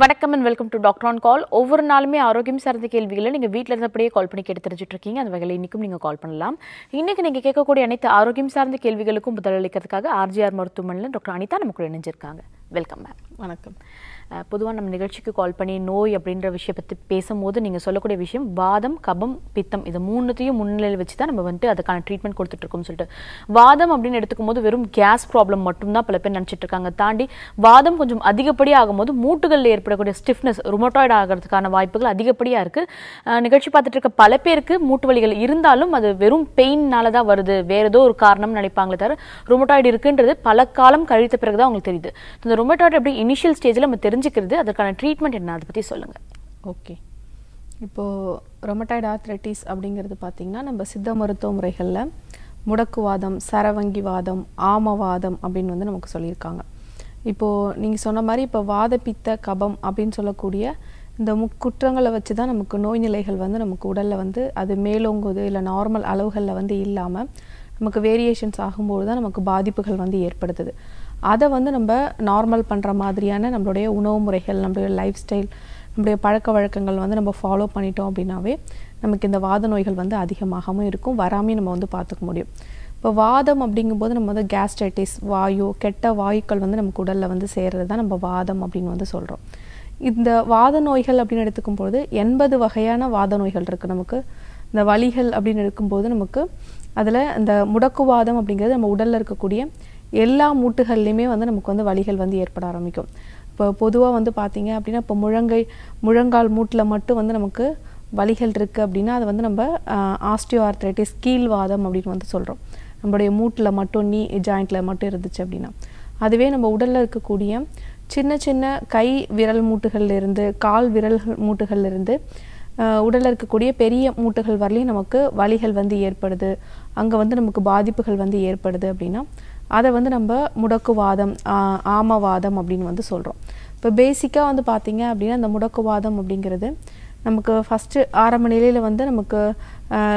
வணக்கம் and welcome to doctor on call ஒவ்வொரு நாளுமே ஆரோக்கியம் சார்ந்த கேள்விகளை நீங்கள் வீட்டில் இருந்தபடியே கால் பண்ணி கேட்டு தெரிஞ்சுட்டு இருக்கீங்க அந்த வகையில் இன்றைக்கும் நீங்கள் கால் பண்ணலாம். இன்னைக்கு நீங்கள் கேட்கக்கூடிய அனைத்து ஆரோக்கியம் சார்ந்த கேள்விகளுக்கும் பதிலளிக்கிறதுக்காக ஆர்ஜிஆர் மருத்துவமனையில் டாக்டர் அனிதா நம்ம கூட இணைஞ்சிருக்காங்க. வெல்கம் மேம் வணக்கம். பொதுவாக நம்ம நிகழ்ச்சிக்கு கால் பண்ணி நோய் அப்படின்ற விஷயம் பற்றி பேசும்போது நீங்கள் சொல்லக்கூடிய விஷயம் வாதம் கபம் பித்தம் இது மூணுத்தையும் முன்னிலையில் வச்சு தான் நம்ம வந்துட்டு அதுக்கான ட்ரீட்மெண்ட் கொடுத்துட்ருக்கோம்னு சொல்லிட்டு. வாதம் அப்படின்னு எடுத்துக்கும் போது வெறும் கேஸ் ப்ராப்ளம் மட்டும்தான் பல பேர் நினச்சிட்டு இருக்காங்க. தாண்டி வாதம் கொஞ்சம் அதிகப்படி ஆகும்போது மூட்டுகளில் ஏற்படக்கூடிய ஸ்டிஃப்னஸ் ருமட்டாய்டு ஆகிறதுக்கான வாய்ப்புகள் அதிகப்படியாக இருக்குது நிகழ்ச்சி பார்த்துட்டு இருக்க பல பேருக்கு மூட்டு வலிகள் இருந்தாலும் அது வெறும் பெயின்னால தான் வருது. வேற ஏதோ ஒரு காரணம் நினைப்பாங்களே தவிர ருமோட்டாய்டு இருக்குன்றது பல காலம் கழித்த பிறகு தான் அவங்களுக்கு தெரியுது. இந்த ருமட்டாய்டு எப்படி இனிஷியல் ஸ்டேஜில் நம்ம தெரிஞ்சுக்கிறது அதற்கான ட்ரீட்மெண்ட் என்ன அதை பற்றி சொல்லுங்கள் ஓகே. இப்போது ரொமட்டாய்டு ஆர்த்ரைட்டிஸ் அப்படிங்கிறது பார்த்திங்கன்னா நம்ம சித்த மருத்துவ முறைகளில் முடக்குவாதம் சரவங்கி வாதம் ஆமவாதம் அப்படின்னு வந்து நமக்கு சொல்லியிருக்காங்க. இப்போது நீங்கள் சொன்ன மாதிரி இப்போ வாதப்பித்த கபம் அப்படின்னு சொல்லக்கூடிய இந்த முக்குற்றங்களை வச்சு தான் நமக்கு நோய் நிலைகள் வந்து நமக்கு உடலில் வந்து அது மேலோங்குது இல்லை நார்மல் அளவுகளில் வந்து இல்லாமல் நமக்கு வேரியேஷன்ஸ் ஆகும்போது தான் நமக்கு பாதிப்புகள் வந்து ஏற்படுத்துது. அதை வந்து நம்ம நார்மல் பண்ணுற மாதிரியான நம்மளுடைய உணவு முறைகள் நம்மளுடைய லைஃப் ஸ்டைல் நம்முடைய பழக்க வழக்கங்கள் வந்து நம்ம ஃபாலோ பண்ணிட்டோம் அப்படின்னாவே நமக்கு இந்த வாத நோய்கள் வந்து அதிகமாகவும் இருக்கும். வராமையும் நம்ம வந்து பார்த்துக்க முடியும். இப்போ வாதம் அப்படிங்கும்போது நம்ம வந்து கேஸ்ட்ரைட்டிஸ் வாயு கெட்ட வாயுக்கள் வந்து நமக்கு உடலில் வந்து சேர்றது தான் நம்ம வாதம் அப்படின்னு வந்து சொல்கிறோம் இந்த வாத நோய்கள் அப்படின்னு எடுத்துக்கும் பொழுது எண்பது வகையான வாத நோய்கள் இருக்குது நமக்கு. இந்த வலிகள் அப்படின்னு எடுக்கும்போது நமக்கு அதில் இந்த முடக்குவாதம் அப்படிங்கிறது நம்ம உடலில் இருக்கக்கூடிய எல்லா மூட்டுகள்லையுமே வந்து நமக்கு வந்து வலிகள் வந்து ஏற்பட ஆரம்பிக்கும். இப்போ பொதுவாக வந்து பார்த்தீங்க அப்படின்னா இப்போ முழங்கை முழங்கால் மூட்டில் மட்டும் வந்து நமக்கு வலிகள் இருக்குது அப்படின்னா அது வந்து நம்ம ஆஸ்டியோ ஆர்த்ரைட்டிஸ் கீழ்வாதம் அப்படின்னு வந்து சொல்கிறோம் நம்மளுடைய மூட்டில் மட்டும் நீ ஜாயிண்டில் மட்டும் இருந்துச்சு அப்படின்னா. அதுவே நம்ம உடலில் இருக்கக்கூடிய சின்ன சின்ன கை விரல் மூட்டுகள்லேருந்து கால் விரல் மூட்டுகள்லேருந்து உடலில் இருக்கக்கூடிய பெரிய மூட்டுகள் வரலையும் நமக்கு வலிகள் வந்து ஏற்படுது. அங்கே வந்து நமக்கு பாதிப்புகள் வந்து ஏற்படுது அப்படின்னா அதை வந்து நம்ம முடக்குவாதம் ஆமவாதம் அப்படின்னு வந்து சொல்கிறோம் இப்போ பேசிக்காக வந்து பார்த்தீங்க அப்படின்னா இந்த முடக்குவாதம் அப்படிங்கிறது நமக்கு ஃபஸ்ட்டு ஆரம்ப நிலையில் வந்து நமக்கு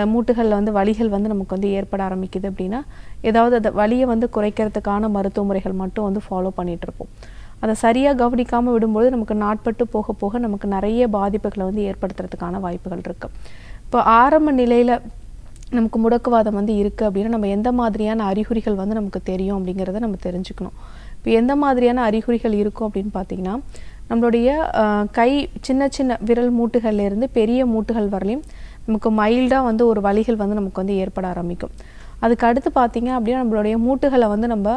மூட்டுகளில் வந்து வலிகள் வந்து நமக்கு வந்து ஏற்பட ஆரம்பிக்குது அப்படின்னா ஏதாவது அந்த வலியை வந்து குறைக்கிறதுக்கான மருத்துவ முறைகள் மட்டும் வந்து ஃபாலோ பண்ணிகிட்ருப்போம் அதை சரியாக கவனிக்காமல் விடும்போது நமக்கு நாட்பட்டு போக போக நமக்கு நிறைய பாதிப்புகளை வந்து ஏற்படுத்துறதுக்கான வாய்ப்புகள் இருக்குது இப்போ ஆரம்ப நிலையில் நமக்கு முடக்குவாதம் வந்து இருக்குது அப்படின்னா நம்ம எந்த மாதிரியான அறிகுறிகள் வந்து நமக்கு தெரியும் அப்படிங்கிறத நம்ம தெரிஞ்சுக்கணும். இப்போ எந்த மாதிரியான அறிகுறிகள் இருக்கும் அப்படின்னு பார்த்தீங்கன்னா நம்மளுடைய கை சின்ன சின்ன விரல் மூட்டுகள்லேருந்து பெரிய மூட்டுகள் வரலையும் நமக்கு மைல்டாக வந்து ஒரு வழிகள் வந்து நமக்கு வந்து ஏற்பட ஆரம்பிக்கும். அதுக்கு அடுத்து பார்த்தீங்க அப்படின்னா நம்மளுடைய மூட்டுகளை வந்து நம்ம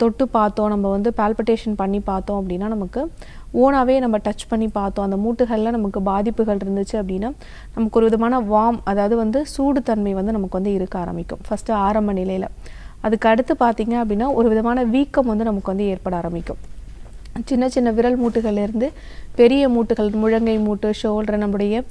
தொட்டு பார்த்தோம் நம்ம வந்து பால்பட்டேஷன் பண்ணி பார்த்தோம் அப்படின்னா நமக்கு ஓனாகவே நம்ம டச் பண்ணி பார்த்தோம். அந்த மூட்டுகளில் நமக்கு பாதிப்புகள் இருந்துச்சு அப்படின்னா நமக்கு ஒரு விதமான வார்ம் அதாவது வந்து சூடு தன்மை வந்து நமக்கு வந்து இருக்க ஆரம்பிக்கும். ஃபஸ்ட்டு ஆரம்ப நிலையில். அதுக்கு அடுத்து பார்த்தீங்க அப்படின்னா ஒரு விதமான வீக்கம் வந்து நமக்கு வந்து ஏற்பட ஆரம்பிக்கும். சின்ன சின்ன விரல் மூட்டுகள்லேருந்து பெரிய மூட்டுகள் முழங்கை மூட்டு ஷோல்டர் நம்முடைய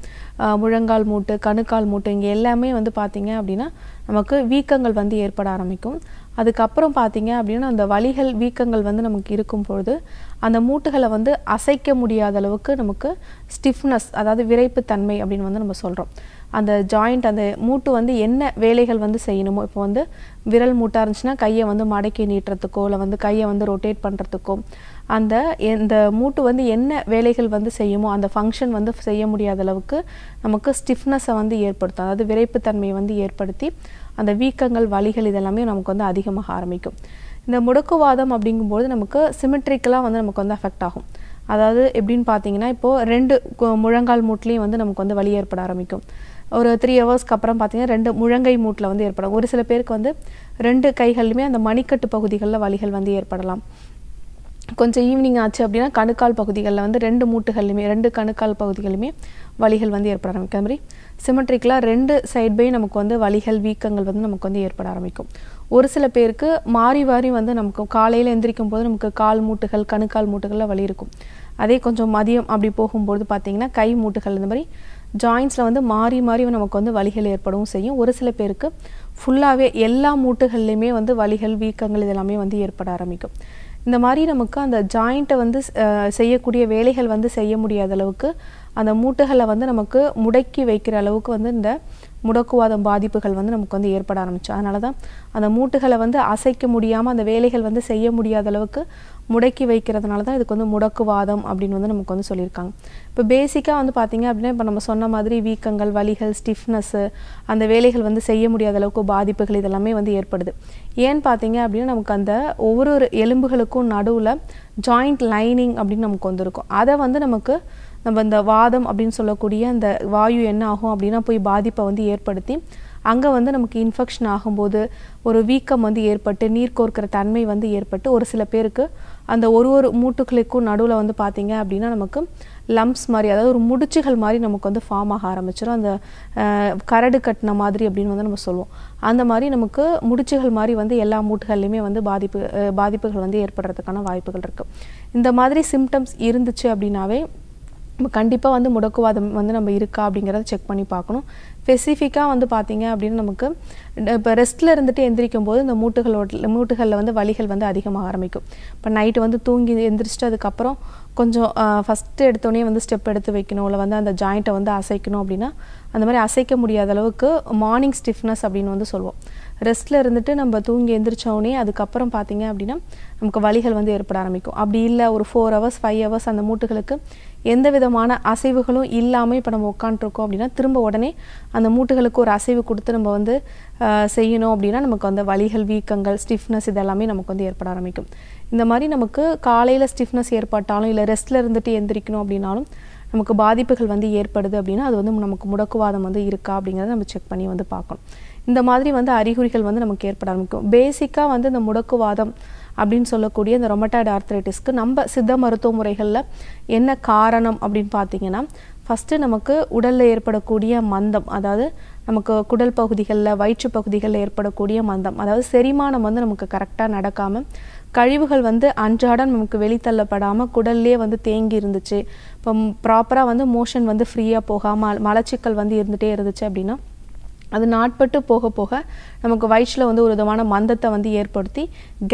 முழங்கால் மூட்டு கணுக்கால் மூட்டு இங்கே எல்லாமே வந்து பார்த்திங்க அப்படின்னா நமக்கு வீக்கங்கள் வந்து ஏற்பட ஆரம்பிக்கும். அதுக்கப்புறம் பார்த்தீங்க அப்படின்னா அந்த வலிகள் வீக்கங்கள் வந்து நமக்கு இருக்கும் பொழுது அந்த மூட்டுகளை வந்து அசைக்க முடியாத அளவுக்கு நமக்கு ஸ்டிஃப்னஸ் அதாவது விரைப்புத்தன்மை அப்படின்னு வந்து நம்ம சொல்கிறோம் அந்த ஜாயிண்ட் அந்த மூட்டு வந்து என்ன வேலைகள் வந்து செய்யணுமோ இப்போ வந்து விரல் மூட்டாக இருந்துச்சுன்னா கையை வந்து மடக்கி நீட்டுறதுக்கோ இல்லை வந்து கையை வந்து ரொட்டேட் பண்ணுறதுக்கோ அந்த இந்த மூட்டு வந்து என்ன வேலைகள் வந்து செய்யுமோ அந்த ஃபங்க்ஷன் வந்து செய்ய முடியாத அளவுக்கு நமக்கு ஸ்டிஃப்னஸை வந்து ஏற்படுத்தும். அதாவது விரைப்புத்தன்மையை வந்து ஏற்படுத்தி அந்த வீக்கங்கள் வலிகள் இதெல்லாமே நமக்கு வந்து அதிகமாக ஆரம்பிக்கும். இந்த முடக்குவாதம் அப்படிங்கும்போது நமக்கு சிமெட்ரிக்கலாக வந்து நமக்கு வந்து அஃபெக்ட் ஆகும். அதாவது எப்படின்னு பார்த்தீங்கன்னா இப்போது ரெண்டு முழங்கால் மூட்லேயும் வந்து நமக்கு வந்து வலி ஏற்பட ஆரம்பிக்கும். ஒரு த்ரீ ஹவர்ஸ்க்கு அப்புறம் பார்த்தீங்கன்னா ரெண்டு முழங்கை மூட்டில் வந்து ஏற்படும். ஒரு சில பேருக்கு வந்து ரெண்டு கைகள்லையுமே அந்த மணிக்கட்டு பகுதிகளில் வலிகள் வந்து ஏற்படலாம். கொஞ்சம் ஈவினிங் ஆச்சு அப்படின்னா கணுக்கால் பகுதிகளில் வந்து ரெண்டு மூட்டுகள்லையுமே ரெண்டு கணுக்கால் பகுதிகளுமே வலிகள் வந்து ஏற்பட ஆரம்பிக்கும். அது மாதிரி சிமெட்ரிக்கலாக ரெண்டு சைட் பை நமக்கு வந்து வலிகள் வீக்கங்கள் வந்து நமக்கு வந்து ஏற்பட ஆரம்பிக்கும். ஒரு சில பேருக்கு மாறி மாறி வந்து நமக்கு காலையில் எந்திரிக்கும் போது நமக்கு கால் மூட்டுகள் கணுக்கால் மூட்டுகளில் வலி இருக்கும். அதே கொஞ்சம் மதியம் அப்படி போகும்போது பார்த்தீங்கன்னா கை மூட்டுகள் இந்த மாதிரி ஜாயின்ஸில் வந்து மாறி மாறி நமக்கு வந்து வலிகள் ஏற்படவும் செய்யும். ஒரு சில பேருக்கு ஃபுல்லாகவே எல்லா மூட்டுகள்லையுமே வந்து வலிகள் வீக்கங்கள் இதெல்லாமே வந்து ஏற்பட ஆரம்பிக்கும். இந்த மாதிரி நமக்கு அந்த ஜாயிண்ட்டை வந்து செய்யக்கூடிய வேலைகள் வந்து செய்ய முடியாத அளவுக்கு அந்த மூட்டுகளை வந்து நமக்கு முடக்கி வைக்கிற அளவுக்கு வந்து இந்த முடக்குவாதம் பாதிப்புகள் வந்து நமக்கு வந்து ஏற்பட ஆரம்பிச்சு. அதனால தான் அந்த மூட்டுகளை வந்து அசைக்க முடியாமல் அந்த வேலைகள் வந்து செய்ய முடியாத அளவுக்கு முடக்கி வைக்கிறதுனால தான் இதுக்கு வந்து முடக்குவாதம் அப்படின்னு வந்து நமக்கு வந்து சொல்லியிருக்காங்க. இப்போ பேசிக்காக வந்து பார்த்திங்க அப்படின்னா இப்போ நம்ம சொன்ன மாதிரி வீக்கங்கள் வலிகள் ஸ்டிஃப்னஸ்ஸு அந்த வேலைகள் வந்து செய்ய முடியாத அளவுக்கு பாதிப்புகள் இதெல்லாமே வந்து ஏற்படுது. ஏன்னு பார்த்தீங்க அப்படின்னா நமக்கு அந்த ஒவ்வொரு ஒரு எலும்புகளுக்கும் நடுவில் ஜாயிண்ட் லைனிங் அப்படின்னு நமக்கு வந்துருக்கும். அதை வந்து நமக்கு நம்ம இந்த வாதம் அப்படின்னு சொல்லக்கூடிய அந்த வாயு என்ன ஆகும் அப்படின்னா போய் பாதிப்பை வந்து ஏற்படுத்தி அங்கே வந்து நமக்கு இன்ஃபெக்ஷன் ஆகும்போது ஒரு வீக்கம் வந்து ஏற்பட்டு நீர் கோர்க்கிற தன்மை வந்து ஏற்பட்டு ஒரு சில பேருக்கு அந்த ஒரு ஒரு மூட்டுகளுக்கும் நடுவில் வந்து பார்த்தீங்க அப்படின்னா நமக்கு லம்ப்ஸ் மாதிரி அதாவது ஒரு முடிச்சுகள் மாதிரி நமக்கு வந்து ஃபார்ம் ஆக ஆரம்பிச்சிடும் அந்த கரடு கட்டின மாதிரி அப்படின்னு வந்து நம்ம சொல்லுவோம். அந்த மாதிரி நமக்கு முடிச்சுகள் மாதிரி வந்து எல்லா மூட்டுகள்லையுமே வந்து பாதிப்பு பாதிப்புகள் வந்து ஏற்படுறதுக்கான வாய்ப்புகள் இருக்குது இந்த மாதிரி சிம்டம்ஸ் இருந்துச்சு அப்படின்னாவே நம்ம கண்டிப்பாக வந்து முடக்குவாதம் வந்து நம்ம இருக்கா அப்படிங்கிறத செக் பண்ணி பார்க்கணும். ஸ்பெசிஃபிக்காக வந்து பார்த்தீங்க அப்படின்னு நமக்கு இப்போ ரெஸ்ட்டில் இருந்துட்டு எந்திரிக்கும் போது இந்த மூட்டுகளோட மூட்டுகளில் வந்து வலிகள் வந்து அதிகமாக ஆரம்பிக்கும். இப்போ நைட்டு வந்து தூங்கி எந்திரிச்சிட்டு அதுக்கப்புறம் கொஞ்சம் ஃபஸ்ட்டு எடுத்தோடனே வந்து ஸ்டெப் எடுத்து வைக்கணும். இல்லை வந்து அந்த ஜாயிண்ட்டை வந்து அசைக்கணும் அப்படின்னா அந்த மாதிரி அசைக்க முடியாத அளவுக்கு மார்னிங் ஸ்டிஃப்னஸ் அப்படின்னு வந்து சொல்லுவோம். ரெஸ்ட்டில் இருந்துட்டு நம்ம தூங்கி எந்திரிச்சோடனே அதுக்கப்புறம் பார்த்தீங்க அப்படின்னா நமக்கு வலிகள் வந்து ஏற்பட ஆரம்பிக்கும். அப்படி இல்லை ஒரு ஃபோர் ஹவர்ஸ் ஃபைவ் ஹவர்ஸ் அந்த மூட்டுகளுக்கு எந்த விதமான அசைவுகளும் இல்லாமல் இப்போ நம்ம உட்காந்துருக்கோம் அப்படின்னா திரும்ப உடனே அந்த மூட்டுகளுக்கு ஒரு அசைவு கொடுத்து நம்ம வந்து செய்யணும் அப்படின்னா நமக்கு அந்த வலிகள் வீக்கங்கள் ஸ்டிஃப்னஸ் இதெல்லாமே நமக்கு வந்து ஏற்பட ஆரம்பிக்கும். இந்த மாதிரி நமக்கு காலையில் ஸ்டிஃப்னஸ் ஏற்பட்டாலும் இல்லை ரெஸ்ட்டில் இருந்துட்டு எந்திரிக்கணும் அப்படின்னாலும் நமக்கு பாதிப்புகள் வந்து ஏற்படுது அப்படின்னா அது வந்து நமக்கு முடக்குவாதம் வந்து இருக்கா அப்படிங்கிறத நம்ம செக் பண்ணி வந்து பார்க்கணும். இந்த மாதிரி வந்து அறிகுறிகள் வந்து நமக்கு ஏற்பட ஆரம்பிக்கும். பேசிக்காக வந்து இந்த முடக்குவாதம் அப்படின்னு சொல்லக்கூடிய இந்த ரொமட்டாய்டு ஆர்த்ரைட்டிஸ்க்கு நம்ம சித்த மருத்துவ முறைகளில் என்ன காரணம் அப்படின்னு பார்த்தீங்கன்னா ஃபஸ்ட்டு நமக்கு உடலில் ஏற்படக்கூடிய மந்தம் அதாவது நமக்கு குடல் பகுதிகளில் வயிற்று பகுதிகளில் ஏற்படக்கூடிய மந்தம் அதாவது செரிமானம் வந்து நமக்கு கரெக்டாக நடக்காமல் கழிவுகள் வந்து அன்றாடம் நமக்கு வெளித்தள்ளப்படாமல் குடல்லே வந்து தேங்கி இருந்துச்சு இப்போ ப்ராப்பராக வந்து மோஷன் வந்து ஃப்ரீயாக போகாமல் மலச்சிக்கல் வந்து இருந்துகிட்டே இருந்துச்சு அப்படின்னா அது நாட்பட்டு போக போக நமக்கு வயிற்றில் வந்து ஒரு விதமான மந்தத்தை வந்து ஏற்படுத்தி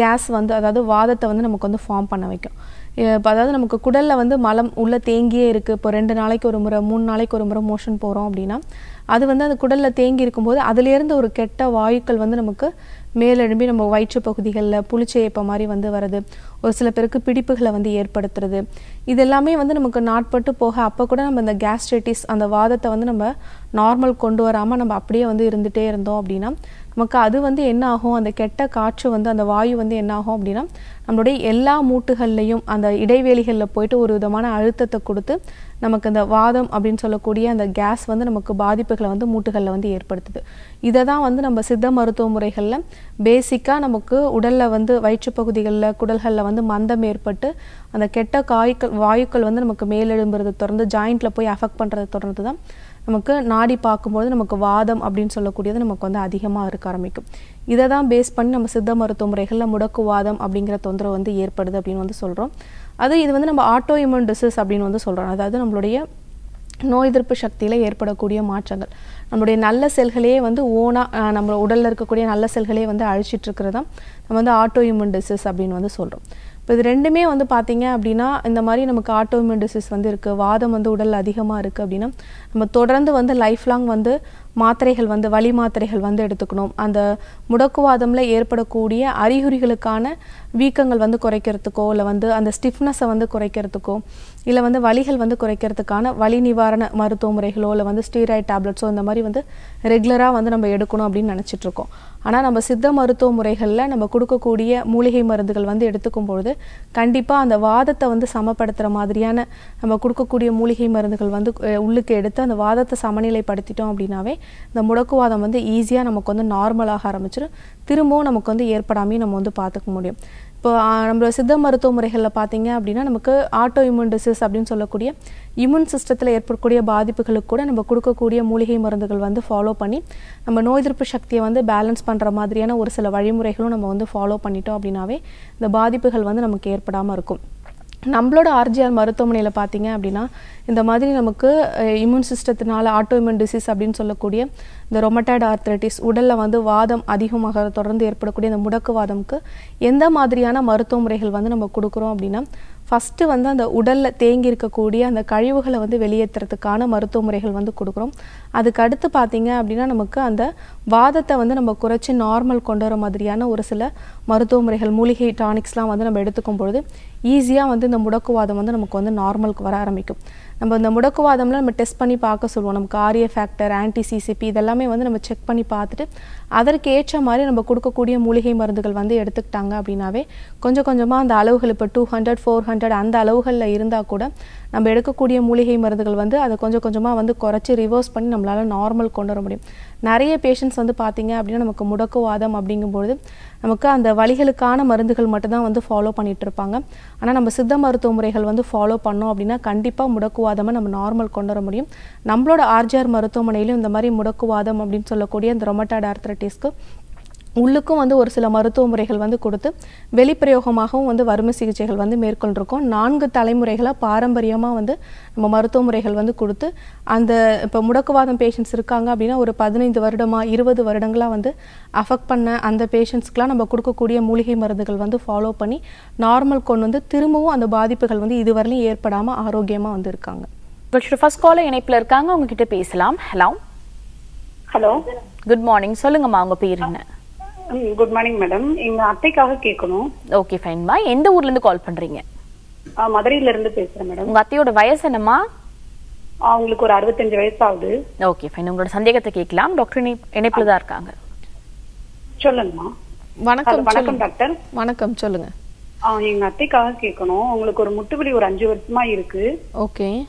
கேஸ் வந்து அதாவது வாதத்தை வந்து நமக்கு வந்து ஃபார்ம் பண்ண வைக்கும். இப்போ அதாவது நமக்கு குடலில் வந்து மலம் உள்ளே தேங்கியே இருக்குது இப்போ ரெண்டு நாளைக்கு ஒரு முறை மூணு நாளைக்கு ஒரு முறை மோஷன் போகிறோம் அப்படின்னா அது வந்து அந்த குடலில் தேங்கி இருக்கும்போது அதுலேருந்து ஒரு கெட்ட வாயுக்கள் வந்து நமக்கு மேலெழும்பி நம்ம வயிற்று பகுதிகளில் புளிச்சேப்ப மாதிரி வந்து வருது ஒரு சில பேருக்கு பிடிப்புகளை வந்து ஏற்படுத்துறது. இது எல்லாமே வந்து நமக்கு நாட்பட்டு போக அப்போ கூட நம்ம இந்த கேஸ்ட்ரைட்டிஸ் அந்த வாதத்தை வந்து நம்ம நார்மல் கொண்டு வராமல் நம்ம அப்படியே வந்து இருந்துகிட்டே இருந்தோம் அப்படின்னா நமக்கு அது வந்து என்ன ஆகும் அந்த கெட்ட காற்று வந்து அந்த வாயு வந்து என்ன ஆகும் அப்படின்னா நம்மளுடைய எல்லா மூட்டுகள்லையும் அந்த இடைவெளிகளில் போயிட்டு ஒரு விதமான அழுத்தத்தை கொடுத்து நமக்கு அந்த வாதம் அப்படின்னு சொல்லக்கூடிய அந்த கேஸ் வந்து நமக்கு பாதிப்புகளை வந்து மூட்டுகளில் வந்து ஏற்படுத்துது. இதை தான் வந்து நம்ம சித்த மருத்துவ முறைகளில் பேசிக்காக நமக்கு உடலில் வந்து வயிற்று பகுதிகளில் குடல்களில் வந்து மந்தம் ஏற்பட்டு அந்த கெட்ட காய்க்கள் வாயுக்கள் வந்து நமக்கு மேலெழும்புறது தொடர்ந்து ஜாயிண்ட்டில் போய் அஃபெக்ட் பண்ணுறது தொடர்ந்து தான் நமக்கு நாடி பார்க்கும்போது நமக்கு வாதம் அப்படின்னு சொல்லக்கூடியது நமக்கு வந்து அதிகமாக இருக்க ஆரம்பிக்கும். இதை தான் பேஸ் பண்ணி நம்ம சித்த மருத்துவ முறைகளில் முடக்குவாதம் அப்படிங்கிற தொந்தரவு வந்து ஏற்படுது அப்படின்னு வந்து சொல்கிறோம் அது இது வந்து நம்ம ஆட்டோ இம்யூன் டிசீஸ் அப்படின்னு வந்து சொல்கிறோம் அதாவது நம்மளுடைய நோய் எதிர்ப்பு சக்தியில் ஏற்படக்கூடிய மாற்றங்கள். நம்மளுடைய நல்ல செல்களே வந்து ஓனாக நம்ம உடலில் இருக்கக்கூடிய நல்ல செல்களே வந்து அழிச்சிட்ருக்கிறது தான் நம்ம வந்து ஆட்டோ இம்யூன் டிசீஸ் அப்படின்னு வந்து சொல்கிறோம் இப்போ இது ரெண்டுமே வந்து பார்த்தீங்க அப்படின்னா இந்த மாதிரி நமக்கு ஆட்டோ டிசீஸ் வந்து இருக்குது வாதம் வந்து உடல் அதிகமாக இருக்குது அப்படின்னா நம்ம தொடர்ந்து வந்து லைஃப் லாங் வந்து மாத்திரைகள் வந்து வழி மாத்திரைகள் வந்து எடுத்துக்கணும். அந்த முடக்குவாதமில் ஏற்படக்கூடிய அறிகுறிகளுக்கான வீக்கங்கள் வந்து குறைக்கிறதுக்கோ இல்லை வந்து அந்த ஸ்டிஃப்னஸை வந்து குறைக்கிறதுக்கோ இல்லை வந்து வலிகள் வந்து குறைக்கிறதுக்கான வலி நிவாரண மருத்துவ முறைகளோ இல்லை வந்து ஸ்டீராய்ட் டேப்லெட்ஸோ இந்த மாதிரி வந்து ரெகுலராக வந்து நம்ம எடுக்கணும் அப்படின்னு நினச்சிட்டு இருக்கோம். ஆனால் நம்ம சித்த மருத்துவ முறைகளில் நம்ம கொடுக்கக்கூடிய மூலிகை மருந்துகள் வந்து எடுத்துக்கும் பொழுது கண்டிப்பாக அந்த வாதத்தை வந்து சமப்படுத்துகிற மாதிரியான நம்ம கொடுக்கக்கூடிய மூலிகை மருந்துகள் வந்து உள்ளுக்கு எடுத்து அந்த வாதத்தை சமநிலைப்படுத்திட்டோம் அப்படின்னாவே இந்த முடக்குவாதம் வந்து ஈஸியாக நமக்கு வந்து நார்மலாக ஆரம்பிச்சிடும் திரும்பவும் நமக்கு வந்து ஏற்படாமையும் நம்ம வந்து பார்த்துக்க முடியும். இப்போ நம்மளோட சித்த மருத்துவ முறைகளில் பார்த்தீங்க அப்படின்னா நமக்கு ஆட்டோ இம்யூன் டிசீஸ் அப்படின்னு சொல்லக்கூடிய இம்யூன் சிஸ்டத்தில் ஏற்படக்கூடிய பாதிப்புகளுக்கு கூட நம்ம கொடுக்கக்கூடிய மூலிகை மருந்துகள் வந்து ஃபாலோ பண்ணி நம்ம நோய் எதிர்ப்பு சக்தியை வந்து பேலன்ஸ் பண்ணுற மாதிரியான ஒரு சில வழிமுறைகளும் நம்ம வந்து ஃபாலோ பண்ணிட்டோம் அப்படின்னாவே இந்த பாதிப்புகள் வந்து நமக்கு ஏற்படாமல் இருக்கும். நம்மளோட ஆர்ஜிஆர் மருத்துவமனையில் பார்த்தீங்க அப்படின்னா இந்த மாதிரி நமக்கு இம்யூன் சிஸ்டத்தினால ஆட்டோ இம்யூன் டிசீஸ் அப்படின்னு சொல்லக்கூடிய இந்த ரொமட்டாய்டு ஆர்த்ரைட்டிஸ் உடலில் வந்து வாதம் அதிகமாக தொடர்ந்து ஏற்படக்கூடிய இந்த முடக்குவாதம்க்கு எந்த மாதிரியான மருத்துவ முறைகள் வந்து நம்ம கொடுக்குறோம் அப்படின்னா ஃபஸ்ட்டு வந்து அந்த உடலில் தேங்கி இருக்கக்கூடிய அந்த கழிவுகளை வந்து வெளியேற்றுறதுக்கான மருத்துவ முறைகள் வந்து கொடுக்குறோம். அதுக்கு அடுத்து பார்த்தீங்க அப்படின்னா நமக்கு அந்த வாதத்தை வந்து நம்ம குறைச்சி நார்மல் கொண்டு வர மாதிரியான ஒரு சில மருத்துவ முறைகள் மூலிகை டானிக்ஸ்லாம் வந்து நம்ம எடுத்துக்கும் பொழுது ஈஸியாக வந்து இந்த முடக்குவாதம் வந்து நமக்கு வந்து நார்மலுக்கு வர ஆரம்பிக்கும். நம்ம இந்த முடக்குவாதம்லாம் நம்ம டெஸ்ட் பண்ணி பார்க்க சொல்லுவோம். நமக்கு ஆரிய ஃபேக்டர் ஆன்டி சிசிபி இதெல்லாமே வந்து நம்ம செக் பண்ணி பார்த்துட்டு அதற்கு ஏற்ற மாதிரி நம்ம கொடுக்கக்கூடிய மூலிகை மருந்துகள் வந்து எடுத்துக்கிட்டாங்க அப்படின்னாவே கொஞ்சம் கொஞ்சமாக அந்த அளவுகள் இப்போ டூ ஹண்ட்ரட் ஃபோர் ஹண்ட்ரட் அந்த அளவுகளில் இருந்தால் கூட நம்ம எடுக்கக்கூடிய மூலிகை மருந்துகள் வந்து அதை கொஞ்சம் கொஞ்சமாக வந்து குறைச்சி ரிவர்ஸ் பண்ணி நம்மளால் நார்மல் கொண்டு வர முடியும். நிறைய பேஷண்ட்ஸ் வந்து பார்த்தீங்க அப்படின்னா நமக்கு முடக்குவாதம் அப்படிங்கும்பொழுது நமக்கு அந்த வழிகளுக்கான மருந்துகள் மட்டும்தான் வந்து ஃபாலோ பண்ணிகிட்டு இருப்பாங்க ஆனால் நம்ம சித்த மருத்துவ முறைகள் வந்து ஃபாலோ பண்ணோம் அப்படின்னா கண்டிப்பாக முடக்குவாதமாக நம்ம நார்மல் கொண்டு வர முடியும். நம்மளோட ஆர்ஜிஆர் மருத்துவமனையிலும் இந்த மாதிரி முடக்குவாதம் அப்படின்னு சொல்லக்கூடிய அந்த ரொமட்டாய்டு ஆர்த்ரட்டிஸ்க்கு உள்ளுக்கும் வந்து ஒரு சில மருத்துவ முறைகள் வந்து கொடுத்து வெளிப்பிரயோகமாகவும் வந்து வறுமை சிகிச்சைகள் வந்து மேற்கொண்டிருக்கோம். நான்கு தலைமுறைகளாக பாரம்பரியமாக வந்து நம்ம மருத்துவ முறைகள் வந்து கொடுத்து அந்த இப்போ முடக்குவாதம் பேஷண்ட்ஸ் இருக்காங்க அப்படின்னா ஒரு பதினைந்து வருடமாக இருபது வருடங்களாக வந்து அஃபெக்ட் பண்ண அந்த பேஷண்ட்ஸ்க்குலாம் நம்ம கொடுக்கக்கூடிய மூலிகை மருந்துகள் வந்து ஃபாலோ பண்ணி நார்மல் கொண்டு வந்து திரும்பவும் அந்த பாதிப்புகள் வந்து இதுவரையிலும் ஏற்படாமல் ஆரோக்கியமாக வந்து இருக்காங்க. ஃபர்ஸ்ட் காலர் இணைப்புல இருக்காங்க. அவங்க கிட்ட பேசலாம். ஹலோ ஹலோ குட் மார்னிங் சொல்லுங்கம்மா உங்க பேர் என்ன? குட் மார்னிங் மேடம் எங்க அத்தைக்காக கேட்கணும் ஓகே ஃபைன்மா எந்த ஊர்ல இருந்து கால் பண்றீங்க? ஆ, மதுரையில இருந்து பேசுறேன் மேடம் உங்க அத்தையோட வயசு என்னம்மா? அவங்களுக்கு ஒரு அறுபத்தஞ்சு வயசு ஆகுது ஓகே ஃபைன் உங்களோட சந்தேகத்தை கேட்கலாம். டாக்டர் இணை- இணைப்புல தான் இருக்காங்க. சொல்லுங்கம்மா. வணக்கம் வணக்கம் டாக்டர். வணக்கம் சொல்லுங்க. ஆ, எங்க அத்தைக்காக கேட்கணும் அவங்களுக்கு ஒரு முட்டுவலி ஒரு அஞ்சு வருஷமா இருக்கு. ஓகே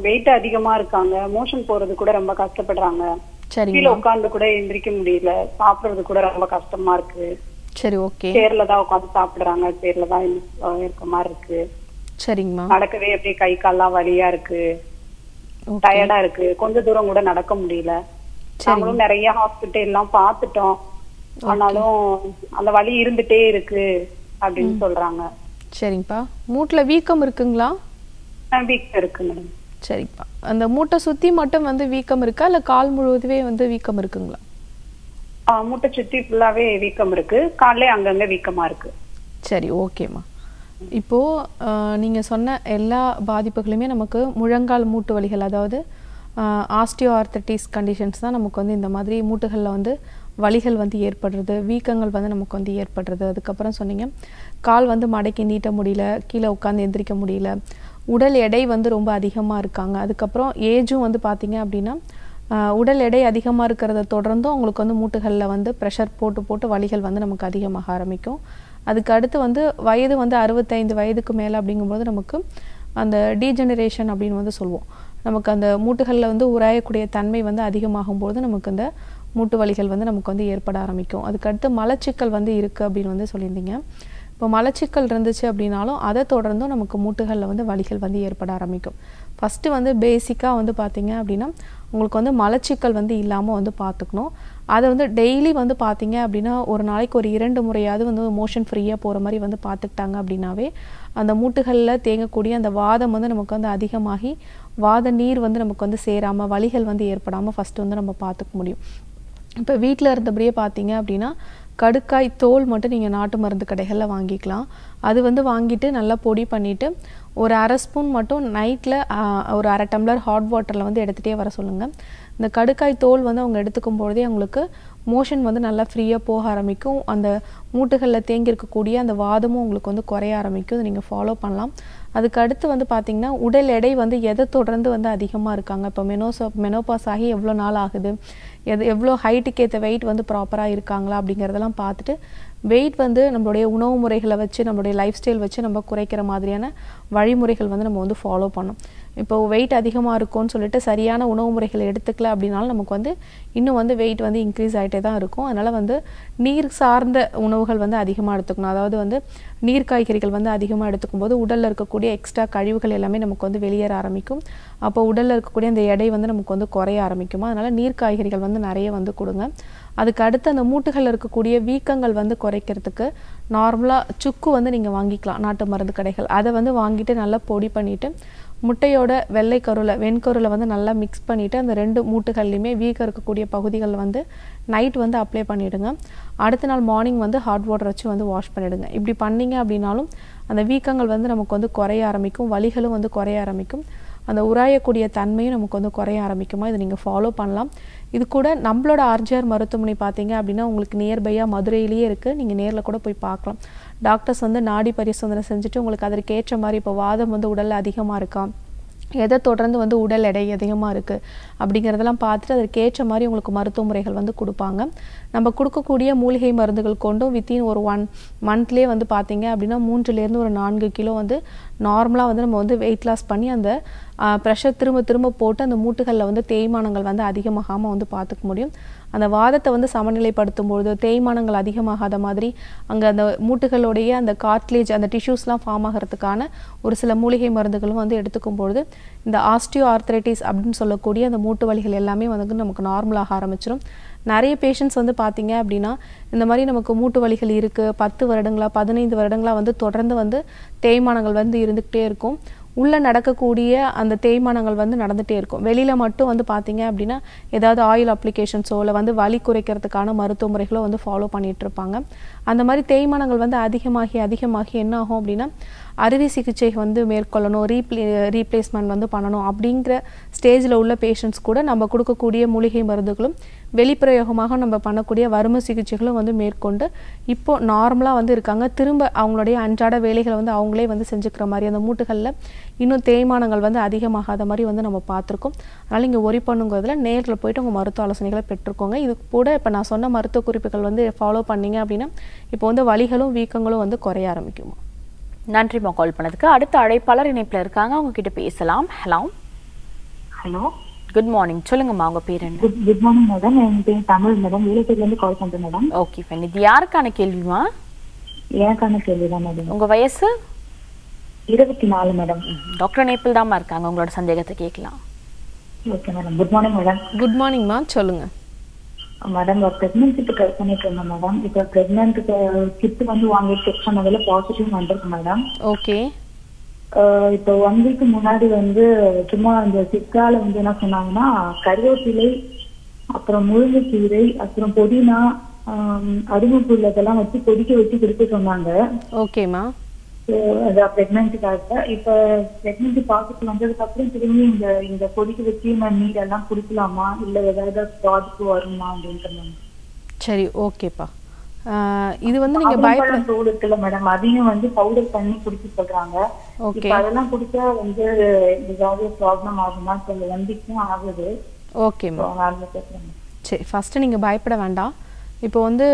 வெயிட் அதிகமா இருக்காங்க. மோஷன் போறது கூட ரொம்ப கஷ்டப்படுறாங்க. கீழே உட்கார்ந்து கூட எந்திரிக்க முடியல. சாப்பிடுறது கூட ரொம்ப கஷ்டமா இருக்கு. சரி ஓகே. சேர்ல தான் உட்காந்து சாப்பிடுறாங்க. சேர்ல தான் இருக்க மாதிரி இருக்கு. சரிங்கம்மா நடக்கவே அப்படியே கை கால்லாம் வலியா இருக்கு. டயர்டா இருக்கு. கொஞ்ச தூரம் கூட நடக்க முடியல. நாங்களும் நிறைய ஹாஸ்பிட்டல் எல்லாம் பார்த்துட்டோம். ஆனாலும் அந்த வலி இருந்துட்டே இருக்கு அப்படின்னு சொல்றாங்க. சரிங்கப்பா. மூட்டில் வீக்கம் இருக்குங்களா? வீக் இருக்கு மேடம் சரிப்பா. அந்த மூட்டை சுற்றி மட்டும் வந்து வீக்கம் இருக்கா? இல்லை கால் முழுவதுவே வந்து வீக்கம் இருக்குங்களா? மூட்டை சுத்தி ஃபுல்லாவே வீக்கம் இருக்கு. கால்ல அங்கங்க வீக்கமா இருக்கு. சரி ஓகேம்மா. இப்போ நீங்க சொன்ன எல்லா பாதிப்புகளுமே நமக்கு முழங்கால் மூட்டு வலிகள் அதாவது ஆஸ்டியோ ஆர்த்தட்டிஸ் கண்டிஷன்ஸ் தான் நமக்கு வந்து இந்த மாதிரி மூட்டுகளில் வந்து வலிகள் வந்து ஏற்படுறது வீக்கங்கள் வந்து நமக்கு வந்து ஏற்படுறது. அதுக்கப்புறம் சொன்னீங்க கால் வந்து மடக்கி நீட்ட முடியல கீழே உட்காந்து எந்திரிக்க முடியல உடல் எடை வந்து ரொம்ப அதிகமாக இருக்காங்க. அதுக்கப்புறம் ஏஜும் வந்து பார்த்திங்க அப்படின்னா உடல் எடை அதிகமாக இருக்கிறத தொடர்ந்தும் அவங்களுக்கு வந்து மூட்டுகளில் வந்து ப்ரெஷர் போட்டு போட்டு வலிகள் வந்து நமக்கு அதிகமாக ஆரம்பிக்கும். அதுக்கு அடுத்து வந்து வயது வந்து அறுபத்தைந்து வயதுக்கு மேலே அப்படிங்கும்போது நமக்கு அந்த டீஜெனரேஷன் அப்படின்னு வந்து சொல்லுவோம் நமக்கு அந்த மூட்டுகளில் வந்து உராயக்கூடிய தன்மை வந்து அதிகமாகும்போது நமக்கு அந்த மூட்டு வலிகள் வந்து நமக்கு வந்து ஏற்பட ஆரம்பிக்கும். அதுக்கடுத்து மலச்சிக்கல் வந்து இருக்குது அப்படின்னு வந்து சொல்லியிருந்தீங்க. இப்போ மலச்சிக்கல் இருந்துச்சு அப்படின்னாலும் அதை தொடர்ந்தும் நமக்கு மூட்டுகளில் வந்து வலிகள் வந்து ஏற்பட ஆரம்பிக்கும். ஃபஸ்ட்டு வந்து பேசிக்காக வந்து பார்த்தீங்க அப்படின்னா உங்களுக்கு வந்து மலச்சிக்கல் வந்து இல்லாமல் வந்து பார்த்துக்கணும் அதை வந்து டெய்லி வந்து பார்த்தீங்க அப்படின்னா ஒரு நாளைக்கு ஒரு இரண்டு முறையாவது வந்து மோஷன் ஃப்ரீயாக போகிற மாதிரி வந்து பார்த்துக்கிட்டாங்க அப்படின்னாவே அந்த மூட்டுகளில் தேங்கக்கூடிய அந்த வாதம் வந்து நமக்கு வந்து அதிகமாகி வாத நீர் வந்து நமக்கு வந்து சேராமல் வலிகள் வந்து ஏற்படாமல் ஃபஸ்ட்டு வந்து நம்ம பார்த்துக்க முடியும். இப்போ வீட்டில் இருந்தபடியே பார்த்தீங்க அப்படின்னா கடுக்காய் தோல் மட்டும் நீங்கள் நாட்டு மருந்து கடைகளில் வாங்கிக்கலாம். அது வந்து வாங்கிட்டு நல்லா பொடி பண்ணிவிட்டு ஒரு அரை ஸ்பூன் மட்டும் நைட்டில் ஒரு அரை டம்ளர் ஹாட் வாட்டரில் வந்து எடுத்துகிட்டே வர சொல்லுங்கள் இந்த கடுக்காய் தோல் வந்து அவங்க எடுத்துக்கும் பொழுதே அவங்களுக்கு மோஷன் வந்து நல்லா ஃப்ரீயாக போக ஆரம்பிக்கும். அந்த மூட்டுகளில் தேங்கி இருக்கக்கூடிய அந்த வாதமும் உங்களுக்கு வந்து குறைய ஆரம்பிக்கும். இதை நீங்கள் ஃபாலோ பண்ணலாம். அதுக்கு அடுத்து வந்து பார்த்தீங்கன்னா உடல் எடை வந்து எதை தொடர்ந்து வந்து அதிகமாக இருக்காங்க? இப்போ மெனோசோ மெனோபாஸ் ஆகி எவ்வளோ நாள் ஆகுது? எது எவ்வளோ ஹைட்டுக்கு ஏற்ற வெயிட் வந்து ப்ராப்பராக இருக்காங்களா அப்படிங்கிறதெல்லாம் பார்த்துட்டு வெயிட் வந்து நம்மளுடைய உணவு முறைகளை வச்சு நம்மளுடைய லைஃப் ஸ்டைல் வச்சு நம்ம குறைக்கிற மாதிரியான வழிமுறைகள் வந்து நம்ம வந்து ஃபாலோ பண்ணோம் இப்போ வெயிட் அதிகமாக இருக்கும்னு சொல்லிட்டு சரியான உணவு முறைகளை எடுத்துக்கல அப்படின்னாலும் நமக்கு வந்து இன்னும் வந்து வெயிட் வந்து இன்க்ரீஸ் ஆகிட்டே தான் இருக்கும். அதனால் வந்து நீர் சார்ந்த உணவுகள் வந்து அதிகமாக எடுத்துக்கணும். அதாவது வந்து நீர் காய்கறிகள் வந்து அதிகமாக எடுத்துக்கும் போது உடலில் இருக்கக்கூடிய எக்ஸ்ட்ரா கழிவுகள் எல்லாமே நமக்கு வந்து வெளியேற ஆரம்பிக்கும். அப்போ உடலில் இருக்கக்கூடிய அந்த எடை வந்து நமக்கு வந்து குறைய ஆரம்பிக்குமா. அதனால் நீர் காய்கறிகள் வந்து நிறைய வந்து கொடுங்க. அதுக்கு அடுத்து அந்த மூட்டுகளில் இருக்கக்கூடிய வீக்கங்கள் வந்து குறைக்கிறதுக்கு நார்மலாக சுக்கு வந்து நீங்கள் வாங்கிக்கலாம் நாட்டு மருந்து கடைகள். அதை வந்து வாங்கிட்டு நல்லா பொடி பண்ணிவிட்டு முட்டையோட வெள்ளை கருவில் வெண்கருவில் வந்து நல்லா மிக்ஸ் பண்ணிவிட்டு அந்த ரெண்டு மூட்டுகள்லையுமே வீக்கம் இருக்கக்கூடிய பகுதிகளில் வந்து நைட் வந்து அப்ளை பண்ணிவிடுங்க அடுத்த நாள் மார்னிங் வந்து ஹாட் வாட்டர் வச்சு வந்து வாஷ் பண்ணிவிடுங்க இப்படி பண்ணீங்க அப்படின்னாலும் அந்த வீக்கங்கள் வந்து நமக்கு வந்து குறைய ஆரம்பிக்கும் வலிகளும் வந்து குறைய ஆரம்பிக்கும். அந்த உராயக்கூடிய தன்மையும் நமக்கு வந்து குறைய ஆரம்பிக்குமா? இதை நீங்கள் ஃபாலோ பண்ணலாம். இது கூட நம்மளோட ஆர்ஜிஆர் மருத்துவமனை பார்த்தீங்க அப்படின்னா உங்களுக்கு நியர்பையாக மதுரையிலேயே இருக்குது நீங்கள் நேரில் கூட போய் பார்க்கலாம். டாக்டர்ஸ் வந்து நாடி பரிசோதனை செஞ்சுட்டு உங்களுக்கு அதற்கு ஏற்ற மாதிரி இப்போ வாதம் வந்து உடலில் அதிகமாக இருக்கா? எதை தொடர்ந்து வந்து உடல் எடை அதிகமாக இருக்குது அப்படிங்கிறதெல்லாம் பார்த்துட்டு அதற்கு ஏற்ற மாதிரி உங்களுக்கு மருத்துவ முறைகள் வந்து கொடுப்பாங்க. நம்ம கொடுக்கக்கூடிய மூலிகை மருந்துகள் கொண்டும் வித்தின் ஒரு ஒன் மந்த்லேயே வந்து பார்த்தீங்க அப்படின்னா மூன்றுலேருந்து ஒரு நான்கு கிலோ வந்து நார்மலாக வந்து நம்ம வந்து வெயிட் லாஸ் பண்ணி அந்த ப்ரெஷர் திரும்ப திரும்ப போட்டு அந்த மூட்டுகளில் வந்து தேய்மானங்கள் வந்து அதிகமாகாமல் வந்து பார்த்துக்க முடியும். அந்த வாதத்தை வந்து சமநிலைப்படுத்தும் பொழுது தேய்மானங்கள் அதிகமாகாத மாதிரி அங்கே அந்த மூட்டுகளுடைய அந்த கார்ட்லேஜ் அந்த டிஷ்யூஸ்லாம் ஃபார்ம் ஆகிறதுக்கான ஒரு சில மூலிகை மருந்துகளும் வந்து எடுத்துக்கும் பொழுது இந்த ஆஸ்டியோ ஆர்த்ரைட்டிஸ் அப்படின்னு சொல்லக்கூடிய அந்த மூட்டு வலிகள் எல்லாமே வந்து நமக்கு நார்மலாக ஆரம்பிச்சிடும் நிறைய பேஷண்ட்ஸ் வந்து பார்த்தீங்க அப்படின்னா இந்த மாதிரி நமக்கு மூட்டு வலிகள் இருக்குது பத்து வருடங்களா பதினைந்து வருடங்களா வந்து தொடர்ந்து வந்து தேய்மானங்கள் வந்து இருந்துக்கிட்டே இருக்கும். உள்ளே நடக்கக்கூடிய அந்த தேய்மானங்கள் வந்து நடந்துகிட்டே இருக்கும். வெளியில் மட்டும் வந்து பார்த்தீங்க அப்படின்னா ஏதாவது ஆயில் அப்ளிகேஷன்ஸோ இல்லை வந்து வலி குறைக்கிறதுக்கான மருத்துவ முறைகளோ வந்து ஃபாலோ பண்ணிகிட்ருப்பாங்க இருப்பாங்க. அந்த மாதிரி தேய்மானங்கள் வந்து அதிகமாகி அதிகமாகி என்ன ஆகும் அப்படின்னா அறுவை சிகிச்சை வந்து மேற்கொள்ளணும் ரீப்ளே ரீப்ளேஸ்மெண்ட் வந்து பண்ணணும் அப்படிங்கிற ஸ்டேஜில் உள்ள பேஷண்ட்ஸ் கூட நம்ம கொடுக்கக்கூடிய மூலிகை மருந்துகளும் வெளிப்பிரயோகமாக நம்ம பண்ணக்கூடிய வறுமை சிகிச்சைகளும் வந்து மேற்கொண்டு இப்போ நார்மலாக வந்து இருக்காங்க. திரும்ப அவங்களுடைய அன்றாட வேலைகளை வந்து அவங்களே வந்து செஞ்சுக்கிற மாதிரி அந்த மூட்டுகளில் இன்னும் தேய்மானங்கள் வந்து அதிகமாகாத மாதிரி வந்து நம்ம பார்த்துருக்கோம். அதனால் இங்கே ஒரி பண்ணுங்கிறதுல நேரில் போயிட்டு உங்கள் மருத்துவ ஆலோசனைகளை பெற்றுக்கோங்க. இது கூட இப்போ நான் சொன்ன மருத்துவ குறிப்புகள் வந்து ஃபாலோ பண்ணீங்க அப்படின்னா இப்போ வந்து வலிகளும் வீக்கங்களும் வந்து குறைய ஆரம்பிக்குமா? நன்றிம்மா கால் பண்ணதுக்கு. அடுத்த அழைப்பாளர் இணைப்புல இருக்காங்க. அவங்க கிட்ட பேசலாம். ஹலோ. ஹலோ. குட் மார்னிங் சொல்லுங்கம்மா உங்க பேர் என்ன? குட் குட் மார்னிங் மேடம் என் பேர் தமிழ் மேடம் வேலைப்பேர்ல இருந்து கால் பண்றேன் மேடம் ஓகே ஃபைன் இது யாருக்கான கேள்விமா எனக்கான கேள்விதான் மேடம் உங்க வயசு? இருபத்தி நாலு மேடம் டாக்டர் நேபிள் தாம்மா இருக்காங்க. உங்களோட சந்தேகத்தை கேட்கலாம். Okay madam good morning madam good மார்னிங்மா சொல்லுங்கள் மேடம் பிரெக்னன்சிக்கு ட்ரை பண்ணிட்டு இருந்தேன் மேடம் இப்போ பிரெக்னன்ட்டுக்கு கிட் வந்து வாங்கி செக் பண்ணதில் பாசிட்டிவ் வந்திருக்கு மேடம் ஓகே இப்போ ஒன் வீக் முன்னாடி வந்து சும்மா இந்த சிக்கால வந்து என்ன சொன்னாங்கன்னா கருவேப்பிலை அப்புறம் முருங்கைக்கீரை அப்புறம் புதினா அருமைப்புல் இதெல்லாம் வச்சு கொதிக்க வச்சு குடிக்க சொன்னாங்க. ஓகேம்மா அதான் பிரெக்னன்சிக்காக இப்ப பிரெக்னன்சி பாசிட்டிவ் வந்ததுக்கு அப்புறம் திரும்பி இந்த இந்த கொதிக்க வச்சு நான் நீர் எல்லாம் குடிக்கலாமா? இல்ல ஏதாவது பாதிப்பு வருமா அப்படின்ட்டு மேம் சரி ஓகேப்பா இது வந்து நீங்கள் பயப்பட தோடு இருக்குல்ல மேடம் அதையும் வந்து பவுடர் பண்ணி குடிக்க சொல்றாங்க. ஓகே அதெல்லாம் குடிச்சா வந்து ஏதாவது ப்ராப்ளம் ஆகுமா? சொல்ல வந்துக்கும் ஆகுது. கேட்கறேன் சரி ஃபஸ்ட்டு நீங்கள் பயப்பட வேண்டாம். இப்போ வந்து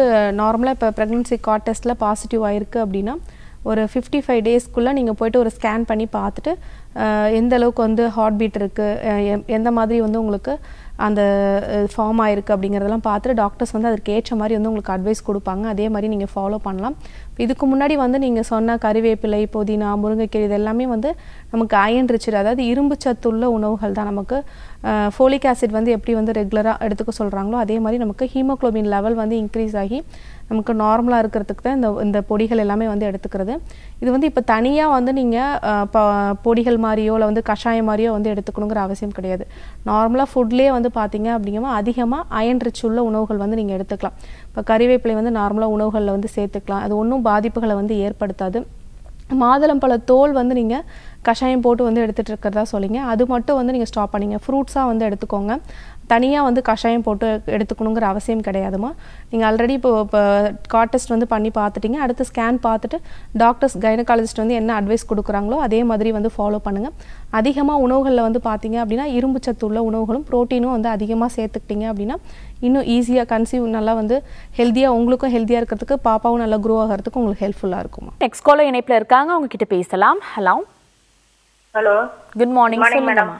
நார்மலாக இப்போ ப்ரெக்னன்சி காட் டெஸ்ட்டில் பாசிட்டிவ் ஆயிருக்கு அப்படின்னா ஒரு ஃபிஃப்டி ஃபைவ் டேஸ்க்குள்ளே நீங்கள் போயிட்டு ஒரு ஸ்கேன் பண்ணி பார்த்துட்டு எந்த அளவுக்கு வந்து ஹார்ட் பீட் இருக்குது எந்த மாதிரி வந்து உங்களுக்கு அந்த ஃபார்ம் ஆயிருக்கு அப்படிங்கிறதெல்லாம் பார்த்துட்டு டாக்டர்ஸ் வந்து அதற்கு ஏற்ற மாதிரி வந்து உங்களுக்கு அட்வைஸ் கொடுப்பாங்க. அதே மாதிரி நீங்கள் ஃபாலோ பண்ணலாம். இதுக்கு முன்னாடி வந்து நீங்கள் சொன்ன கறிவேப்பிலை புதினா முருங்கைக்கீரை இது எல்லாமே வந்து நமக்கு அயன் ரிச்சர் அதாவது இரும்பு சத்துள்ள உணவுகள் தான் நமக்கு. ஃபோலிக் ஆசிட் வந்து எப்படி வந்து ரெகுலராக எடுத்துக்க சொல்கிறாங்களோ அதே மாதிரி நமக்கு ஹீமோக்ளோபின் லெவல் வந்து இன்க்ரீஸ் ஆகி நமக்கு நார்மலாக இருக்கிறதுக்கு தான் இந்த இந்த பொடிகள் எல்லாமே வந்து எடுத்துக்கிறது. இது வந்து இப்போ தனியாக வந்து நீங்கள் பொடிகள் மாதிரியோ இல்லை வந்து கஷாயம் மாதிரியோ வந்து எடுத்துக்கணுங்கிற அவசியம் கிடையாது. நார்மலாக ஃபுட்லேயே வந்து பார்த்தீங்க அப்படிங்கமா அதிகமாக அயன் ரிச் உள்ள உணவுகள் வந்து நீங்கள் எடுத்துக்கலாம். இப்போ கறிவேப்பிலை வந்து நார்மலாக உணவுகளில் வந்து சேர்த்துக்கலாம். அது ஒன்றும் பாதிப்புகளை வந்து ஏற்படுத்தாது. மாதுளம்பழ தோல் வந்து நீங்கள் கஷாயம் போட்டு வந்து எடுத்துகிட்டு இருக்கிறதா சொல்லிங்க அது மட்டும் வந்து நீங்கள் ஸ்டாப் பண்ணிங்க. ஃப்ரூட்ஸாக வந்து எடுத்துக்கோங்க. தனியாக வந்து கஷாயம் போட்டு எடுத்துக்கணுங்கிற அவசியம் கிடையாதுமா நீங்கள் ஆல்ரெடி இப்போ இப்போ காட் டெஸ்ட் வந்து பண்ணி பார்த்துட்டீங்க. அடுத்து ஸ்கேன் பார்த்துட்டு டாக்டர்ஸ் கைனகாலஜிஸ்ட் வந்து என்ன அட்வைஸ் கொடுக்குறாங்களோ அதே மாதிரி வந்து ஃபாலோ பண்ணுங்கள் அதிகமாக உணவுகளில் வந்து பார்த்தீங்க அப்படின்னா இரும்பு சத்து உள்ள உணவுகளும் ப்ரோட்டீனும் வந்து அதிகமாக சேர்த்துக்கிட்டீங்க அப்படின்னா இன்னும் ஈஸியாக கன்சீவ் நல்லா வந்து ஹெல்த்தியாக உங்களுக்கும் ஹெல்த்தியாக இருக்கிறதுக்கு பாப்பாவும் நல்லா க்ரோ ஆகிறதுக்கு உங்களுக்கு ஹெல்ப்ஃபுல்லாக இருக்குமா நெக்ஸ்ட் காலர் இணைப்புல இருக்காங்க. அவங்க கிட்ட பேசலாம் hello hello good morning Morning, சொல்லுங்கம்மா.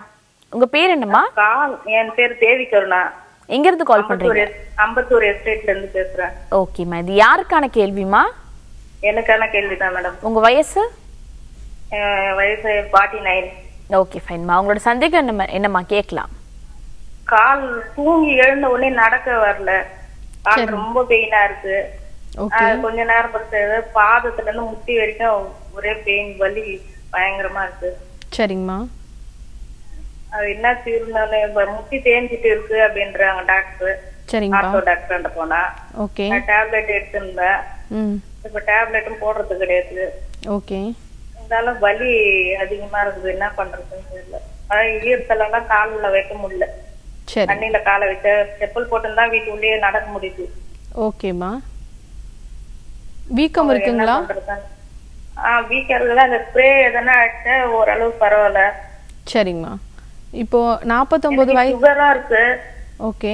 உங்க பேர் என்னம்மா? என் பேர் தேவி கருணா. எங்க இருந்து கால் பண்றீங்க? அம்பத்தூர் எஸ்டேட்ல இருந்து பேசுறேன் ஓகேம்மா இது யாருக்கான கேள்விமா எனக்கான கேள்விதான் மேடம். உங்க வயசு? வயசு ஃபார்ட்டி நைன் ஓகே ஃபைன்மா உங்களோட சந்தேகம் என்னம்மா என்னம்மா? கேட்கலாம். கால் தூங்கி எழுந்த உடனே நடக்க வரல. கால் ரொம்ப பெயினா இருக்கு. கொஞ்ச நேரம் பொறுத்து பாதத்துல இருந்து முட்டி வரைக்கும் ஒரே பெயின் வலி பயங்கரமா இருக்கு. சரிங்கம்மா. அது என்ன இப்ப முட்டி தேஞ்சிட்டு இருக்கு அப்படின்றாங்க டாக்டர். ஆர்த்தோ டாக்டர் போனா. ஓகே. டேப்லெட் எடுத்திருந்தேன். இப்ப டேப்லெட்டும் போடுறது கிடையாது. ஓகே. இருந்தாலும் வலி அதிகமா இருக்குது. என்ன பண்றதுன்னு தெரியல. அதான் ஈரத்தெல்லாம் கால்ல வைக்க முடியல. தண்ணியில காலை வச்ச செப்பல் போட்டுதான் வீட்டுக்குள்ளேயே நடக்க முடியுது. ஓகேம்மா. வீக்கம் இருக்குங்களா? ஆஹ் வீக்கா இருக்குதா? அந்த ஸ்ப்ரே எதனா அடிச்சா ஓரளவு பரவாயில்ல. சரிங்கம்மா. இப்போ நாற்பத்தொம்பது வயசு சுகரும் இருக்கு. ஓகே.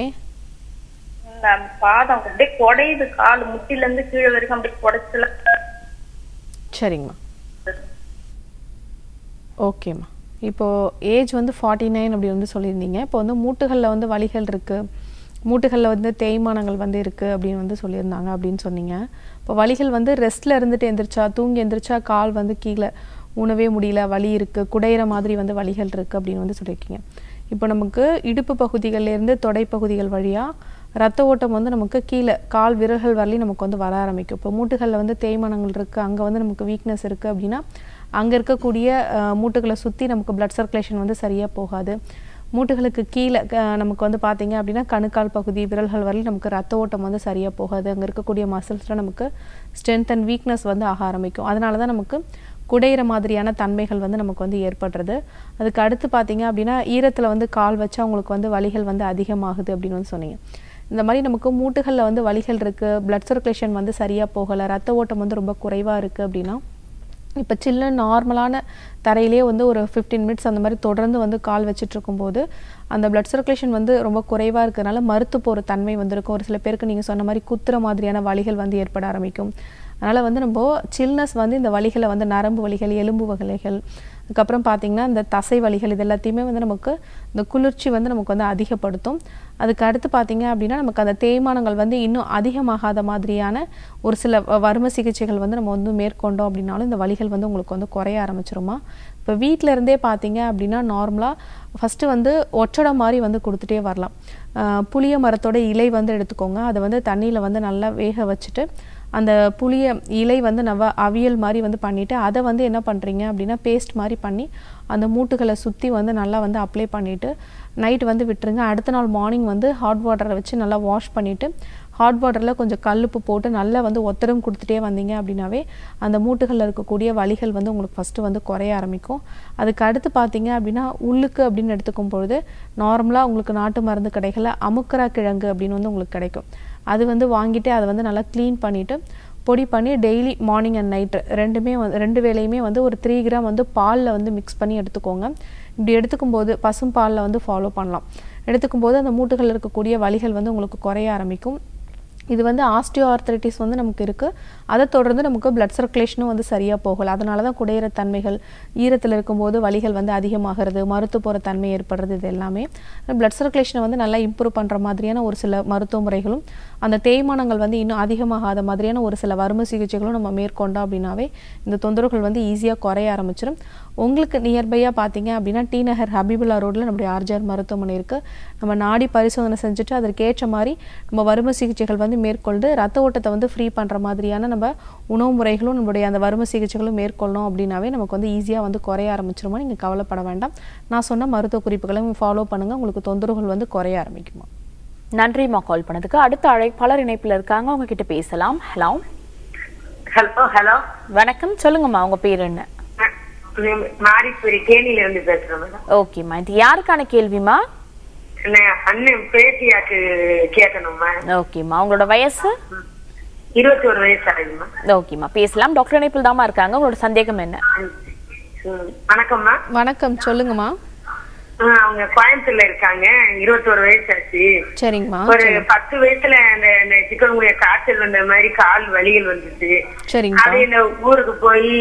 பாதம் அப்படியே குடையுது. கால் முட்டில இருந்து கீழே வரைக்கும் அப்படியே குடைச்சல. சரிங்கம்மா. ஓகேம்மா. இப்போ ஏஜ் வந்து ஃபார்ட்டி நைன் அப்படி வந்து சொல்லியிருந்தீங்க. இப்போ வந்து மூட்டுகளில் வந்து வலிகள் இருக்குது மூட்டுகளில் வந்து தேய்மானங்கள் வந்து இருக்குது அப்படின்னு வந்து சொல்லியிருந்தாங்க அப்படின்னு சொன்னீங்க. இப்போ வலிகள் வந்து ரெஸ்ட்டில் இருந்துட்டு எந்திரிச்சா தூங்கி எந்திரிச்சா கால் வந்து கீழே உணவே முடியல வலி இருக்குது குடையிற மாதிரி வந்து வலிகள் இருக்குது அப்படின்னு வந்து சொல்லியிருக்கீங்க. இப்போ நமக்கு இடுப்பு பகுதிகள்லேருந்து தொடைப்பகுதிகள் தொடை பகுதிகள் வழியாக ரத்த ஓட்டம் வந்து நமக்கு கீழே கால் விரல்கள் வரலையும் நமக்கு வந்து வர ஆரம்பிக்கும். இப்போ மூட்டுகளில் வந்து தேய்மானங்கள் இருக்குது அங்கே வந்து நமக்கு வீக்னஸ் இருக்குது அப்படின்னா அங்கே இருக்கக்கூடிய மூட்டுகளை சுற்றி நமக்கு பிளட் சர்க்குலேஷன் வந்து சரியாக போகாது. மூட்டுகளுக்கு கீழே நமக்கு வந்து பார்த்தீங்க அப்படின்னா கணுக்கால் பகுதி விரல்கள் வரையும் நமக்கு ரத்த ஓட்டம் வந்து சரியாக போகாது. அங்கே இருக்கக்கூடிய மசில்ஸில் நமக்கு ஸ்ட்ரென்த் அண்ட் வீக்னஸ் வந்து ஆக ஆரம்பிக்கும். அதனால தான் நமக்கு குடையிற மாதிரியான தன்மைகள் வந்து நமக்கு வந்து ஏற்படுறது. அதுக்கு அடுத்து பார்த்தீங்க அப்படின்னா ஈரத்தில் வந்து கால் வச்சா உங்களுக்கு வந்து வலிகள் வந்து அதிகமாகுது அப்படின்னு வந்து சொன்னீங்க. இந்த மாதிரி நமக்கு மூட்டுகளில் வந்து வலிகள் இருக்குது பிளட் சர்க்குலேஷன் வந்து சரியாக போகலை ரத்த ஓட்டம் வந்து ரொம்ப குறைவாக இருக்குது அப்படின்னா இப்போ சில்ல நார்மலான தரையிலே வந்து ஒரு ஃபிஃப்டீன் மினிட்ஸ் அந்த மாதிரி தொடர்ந்து வந்து கால் வச்சுட்ருக்கும்போது அந்த பிளட் சர்க்குலேஷன் வந்து ரொம்ப குறைவாக இருக்கிறனால மறுத்து போகிற தன்மை வந்திருக்கும். ஒரு சில பேருக்கு நீங்கள் சொன்ன மாதிரி குத்துற மாதிரியான வலிகள் வந்து ஏற்பட ஆரம்பிக்கும். அதனால் வந்து நம்ம சில்னஸ் வந்து இந்த வலிகளை வந்து நரம்பு வலிகள் எலும்பு வகைகள் அதுக்கப்புறம் பார்த்தீங்கன்னா இந்த தசை வலிகள் இது எல்லாத்தையுமே வந்து நமக்கு இந்த குளிர்ச்சி வந்து நமக்கு வந்து அதிகப்படுத்தும். அதுக்கு அடுத்து பார்த்திங்க அப்படின்னா நமக்கு அந்த தேய்மானங்கள் வந்து இன்னும் அதிகமாகாத மாதிரியான ஒரு சில வ- சிகிச்சைகள் வந்து நம்ம வந்து மேற்கொண்டோம் அப்படின்னாலும் இந்த வலிகள் வந்து உங்களுக்கு வந்து குறைய ஆரம்பிச்சிருமா? இப்போ வீட்டில் இருந்தே பார்த்தீங்க அப்படின்னா நார்மலாக ஃபஸ்ட்டு வந்து ஒச்சடை மாதிரி வந்து கொடுத்துட்டே வரலாம். புளிய மரத்தோட இலை வந்து எடுத்துக்கோங்க. அதை வந்து தண்ணியில் வந்து நல்லா வேக வச்சுட்டு அந்த புளிய இலை வந்து நவ அவியல் மாதிரி வந்து பண்ணிவிட்டு அதை வந்து என்ன பண்ணுறீங்க அப்படின்னா பேஸ்ட் மாதிரி பண்ணி அந்த மூட்டுகளை சுற்றி வந்து நல்லா வந்து அப்ளை பண்ணிவிட்டு நைட் வந்து விட்டுருங்க. அடுத்த நாள் மார்னிங் வந்து ஹாட் வாட்டரை வச்சு நல்லா வாஷ் பண்ணிவிட்டு ஹாட் வாட்டரில் கொஞ்சம் கல்லுப்பு போட்டு நல்லா வந்து ஒத்தரம் கொடுத்துட்டே வந்தீங்க அப்படின்னாவே அந்த மூட்டுகளில் இருக்கக்கூடிய வலிகள் வந்து உங்களுக்கு ஃபஸ்ட்டு வந்து குறைய ஆரம்பிக்கும். அதுக்கு அடுத்து பார்த்தீங்க அப்படின்னா உள்ளுக்கு அப்படின்னு எடுத்துக்கும் பொழுது நார்மலாக உங்களுக்கு நாட்டு மருந்து கிடைக்கல அமுக்கரா கிழங்கு அப்படின்னு வந்து உங்களுக்கு கிடைக்கும். அது வந்து வாங்கிட்டு அதை வந்து நல்லா க்ளீன் பண்ணிவிட்டு பொடி பண்ணி டெய்லி மார்னிங் அண்ட் நைட்டு ரெண்டுமே வந்து ரெண்டு வேலையுமே வந்து ஒரு த்ரீ கிராம் வந்து பாலில் வந்து மிக்ஸ் பண்ணி எடுத்துக்கோங்க. இப்படி எடுத்துக்கும் போது பசும் பாலில் வந்து ஃபாலோ பண்ணலாம். எடுத்துக்கும் போது அந்த மூட்டுகளில் இருக்கக்கூடிய வலிகள் வந்து உங்களுக்கு குறைய ஆரம்பிக்கும். இது வந்து ஆஸ்டியோ ஆர்த்தரைட்டிஸ் வந்து நமக்கு இருக்குது அதை தொடர்ந்து நமக்கு பிளட் சர்க்குலேஷனும் வந்து சரியாக போகல. அதனால தான் குடையிற தன்மைகள் ஈரத்தில் இருக்கும்போது வலிகள் வந்து அதிகமாகிறது மருத்து போகிற தன்மை ஏற்படுறது இது எல்லாமே. பிளட் சர்க்குலேஷனை வந்து நல்லா இம்ப்ரூவ் பண்ணுற மாதிரியான ஒரு சில மருத்துவ முறைகளும் அந்த தேய்மானங்கள் வந்து இன்னும் அதிகமாகாத மாதிரியான ஒரு சில வறுமை சிகிச்சைகளும் நம்ம மேற்கொண்டோம் அப்படின்னாவே இந்த தொந்தரவுகள் வந்து ஈஸியாக குறைய ஆரம்பிச்சிடும் உங்களுக்கு நியர்பையாக பார்த்தீங்க அப்படின்னா டி நகர் ஹபீபுல்லா ரோட்டில் நம்முடைய ஆர்ஜிஆர் மருத்துவமனை இருக்குது நம்ம நாடி பரிசோதனை செஞ்சுட்டு அதற்கேற்ற மாதிரி நம்ம வறுமை சிகிச்சைகள் வந்து மேற்கொண்டு ரத்த ஓட்டத்தை வந்து ஃப்ரீ பண்ணுற மாதிரியான நம்ம உணவு முறைகளும் நம்மளுடைய அந்த வறுமை சிகிச்சைகளும் மேற்கொள்ளணும் அப்படின்னாவே நமக்கு வந்து ஈஸியாக வந்து குறைய ஆரம்பிச்சிருமா நீங்கள் கவலைப்பட வேண்டாம். நான் சொன்ன மருத்துவ குறிப்புகளையும் ஃபாலோ பண்ணுங்கள் உங்களுக்கு தொந்தரவுகள் வந்து குறைய ஆரம்பிக்குமா? நன்றிம்மா கால் பண்ணதுக்கு. அடுத்த அழைப்பாளர் இணைப்புல இருக்காங்க. அவங்க கிட்ட பேசலாம். ஹலோ ஹலோ ஹலோ வணக்கம். சொல்லுங்கம்மா உங்க பேர் என்ன? மாரிஸ்வரி தேனியில இருந்து பேசுறேன் ஓகேம்மா இது யாருக்கான கேள்விமா நான் அண்ணன் பேட்டியாக்கு கேட்கணும்மா ஓகேம்மா உங்களோட வயசு? இருபத்தி ஒரு வயசு ஆகுதுமா ஓகேம்மா பேசலாம். டாக்டர் இணைப்பில் தாம்மா இருக்காங்க. உங்களோட சந்தேகம் என்ன? வணக்கம்மா வணக்கம். சொல்லுங்கம்மா. அவங்க கோயம்புத்தூர்ல இருக்காங்க. இருபத்தோரு வயசு ஆச்சு. சரிங்கம்மா ஒரு பத்து வயசுல அந்த சிக்கன்குனிய காய்ச்சல் வந்த மாதிரி கால் வலிகள் வந்துச்சு. சரிங்கப்பா அது இந்த ஊருக்கு போய்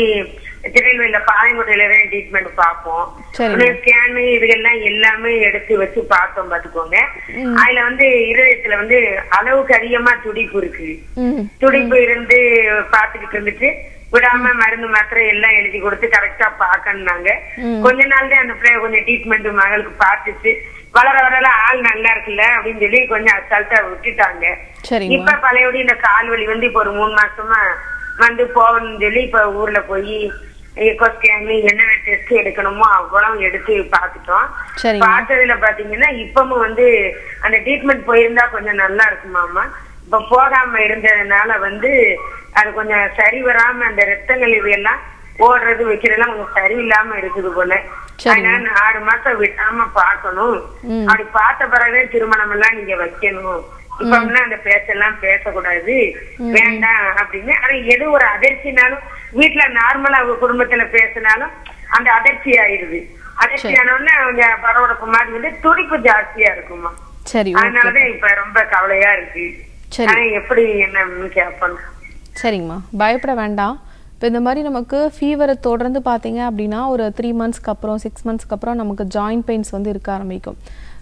திருநெல்வேலியில பாளையங்கோட்டையில தான் ட்ரீட்மெண்ட் பார்ப்போம். சரிங்க. ஸ்கேன் இதுகெல்லாம் எல்லாமே எடுத்து வச்சு பார்த்தோம் பாத்துக்கோங்க அதுல வந்து இருதயத்துல வந்து அளவுக்கு அதிகமா துடிப்பு இருக்கு. துடிப்பு இருந்து பாத்துக்கிட்டு இருந்துட்டு விடாம மருந்து மாத்திரை எல்லாம் எழுதி கொடுத்து கரெக்டா பாக்கணுனாங்க கொஞ்ச நாள் தான் அந்த பிள்ளைய கொஞ்சம் ட்ரீட்மெண்ட் மகளுக்கு பார்த்துச்சு. வளர வளர ஆள் நல்லா இருக்குல்ல அப்படின்னு சொல்லி கொஞ்சம் அசால்ட்டா விட்டுட்டாங்க. இப்ப பழையபடி இந்த கால் வலி வந்து இப்ப ஒரு மூணு மாசமா வந்து போகணும்னு சொல்லி இப்ப ஊர்ல போய் எக்கோ ஸ்கேன் என்ன டெஸ்ட் எடுக்கணுமோ அவ்வளவு எடுத்து பார்த்துட்டோம். சரிங்க. பார்த்ததுல பாத்தீங்கன்னா இப்பவும் வந்து அந்த ட்ரீட்மெண்ட் போயிருந்தா கொஞ்சம் நல்லா இருக்குமாமா இப்ப போகாம இருந்ததுனால வந்து அது கொஞ்சம் சரி வராம அந்த ரத்தங்கள் இது எல்லாம் ஓடுறது வைக்கிறதெல்லாம் கொஞ்சம் சரியில்லாம இருக்குது போல. அதனால ஆறு மாசம் விடாம பார்க்கணும். அப்படி பார்த்த பிறகு திருமணம் எல்லாம் நீங்க வைக்கணும். இப்ப வந்து அந்த பேச்செல்லாம் பேசக்கூடாது. வேண்டாம் அப்படின்னு. ஆனா எது ஒரு அதிர்ச்சினாலும் வீட்டுல நார்மலா குடும்பத்துல பேசினாலும் அந்த அதிர்ச்சி ஆயிருது. அதிர்ச்சி ஆனோடனே அவங்க பரவடப்பு மாதிரி வந்து துடிப்பு ஜாஸ்தியா இருக்குமா. அதனாலதான் இப்ப ரொம்ப கவலையா இருக்கு. சரி. எப்படி என்ன கேட்பேன் சரிங்கம்மா. பயப்பட வேண்டாம். இப்போ இந்த மாதிரி நமக்கு ஃபீவரை தொடர்ந்து பார்த்தீங்க அப்படின்னா ஒரு த்ரீ மந்த்ஸ்க்கு அப்புறம் சிக்ஸ் மந்த்ஸ்க்கு அப்புறம் நமக்கு ஜாயிண்ட் பெயின்ஸ் வந்து இருக்க ஆரம்பிக்கும்.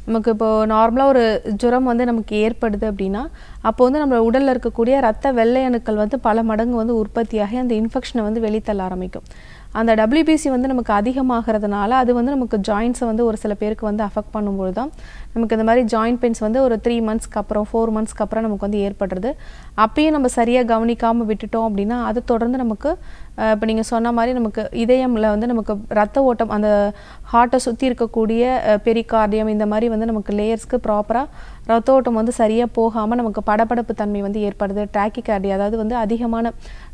நமக்கு இப்போ நார்மலாக ஒரு ஜுரம் வந்து நமக்கு ஏற்படுது அப்படின்னா அப்போ வந்து நம்ம உடலில் இருக்கக்கூடிய ரத்த வெள்ளை அணுக்கள் வந்து பல மடங்கு வந்து உற்பத்தியாகி அந்த இன்ஃபெக்ஷனை வந்து வெளித்தள்ள ஆரம்பிக்கும். அந்த டபிள்யூபிசி வந்து நமக்கு அதிகமாகிறதுனால அது வந்து நமக்கு ஜாயின்ஸை வந்து ஒரு சில பேருக்கு வந்து அஃபெக்ட் பண்ணும்போது தான் நமக்கு இந்த மாதிரி ஜாயிண்ட் பெயின்ஸ் வந்து ஒரு த்ரீ மந்த்ஸ்க்கு அப்புறம் ஃபோர் மந்த்ஸ்க்கு அப்புறம் நமக்கு வந்து ஏற்படுறது. அப்பயும் நம்ம சரியாக கவனிக்காமல் விட்டுட்டோம் அப்படின்னா அது தொடர்ந்து நமக்கு இப்போ நீங்கள் சொன்ன மாதிரி நமக்கு இதயமில் வந்து நமக்கு ரத்த ஓட்டம் அந்த ஹார்ட்டை சுற்றி இருக்கக்கூடிய பெரிகார்டியம் இந்த மாதிரி வந்து நமக்கு லேயர்ஸ்க்கு ப்ராப்பராக ரத்த ஓட்டம் வந்து சரியாக போகாமல் நமக்கு படபடப்பு தன்மை வந்து ஏற்படுது. டாக்கிகார்டி அதாவது வந்து அதிகமான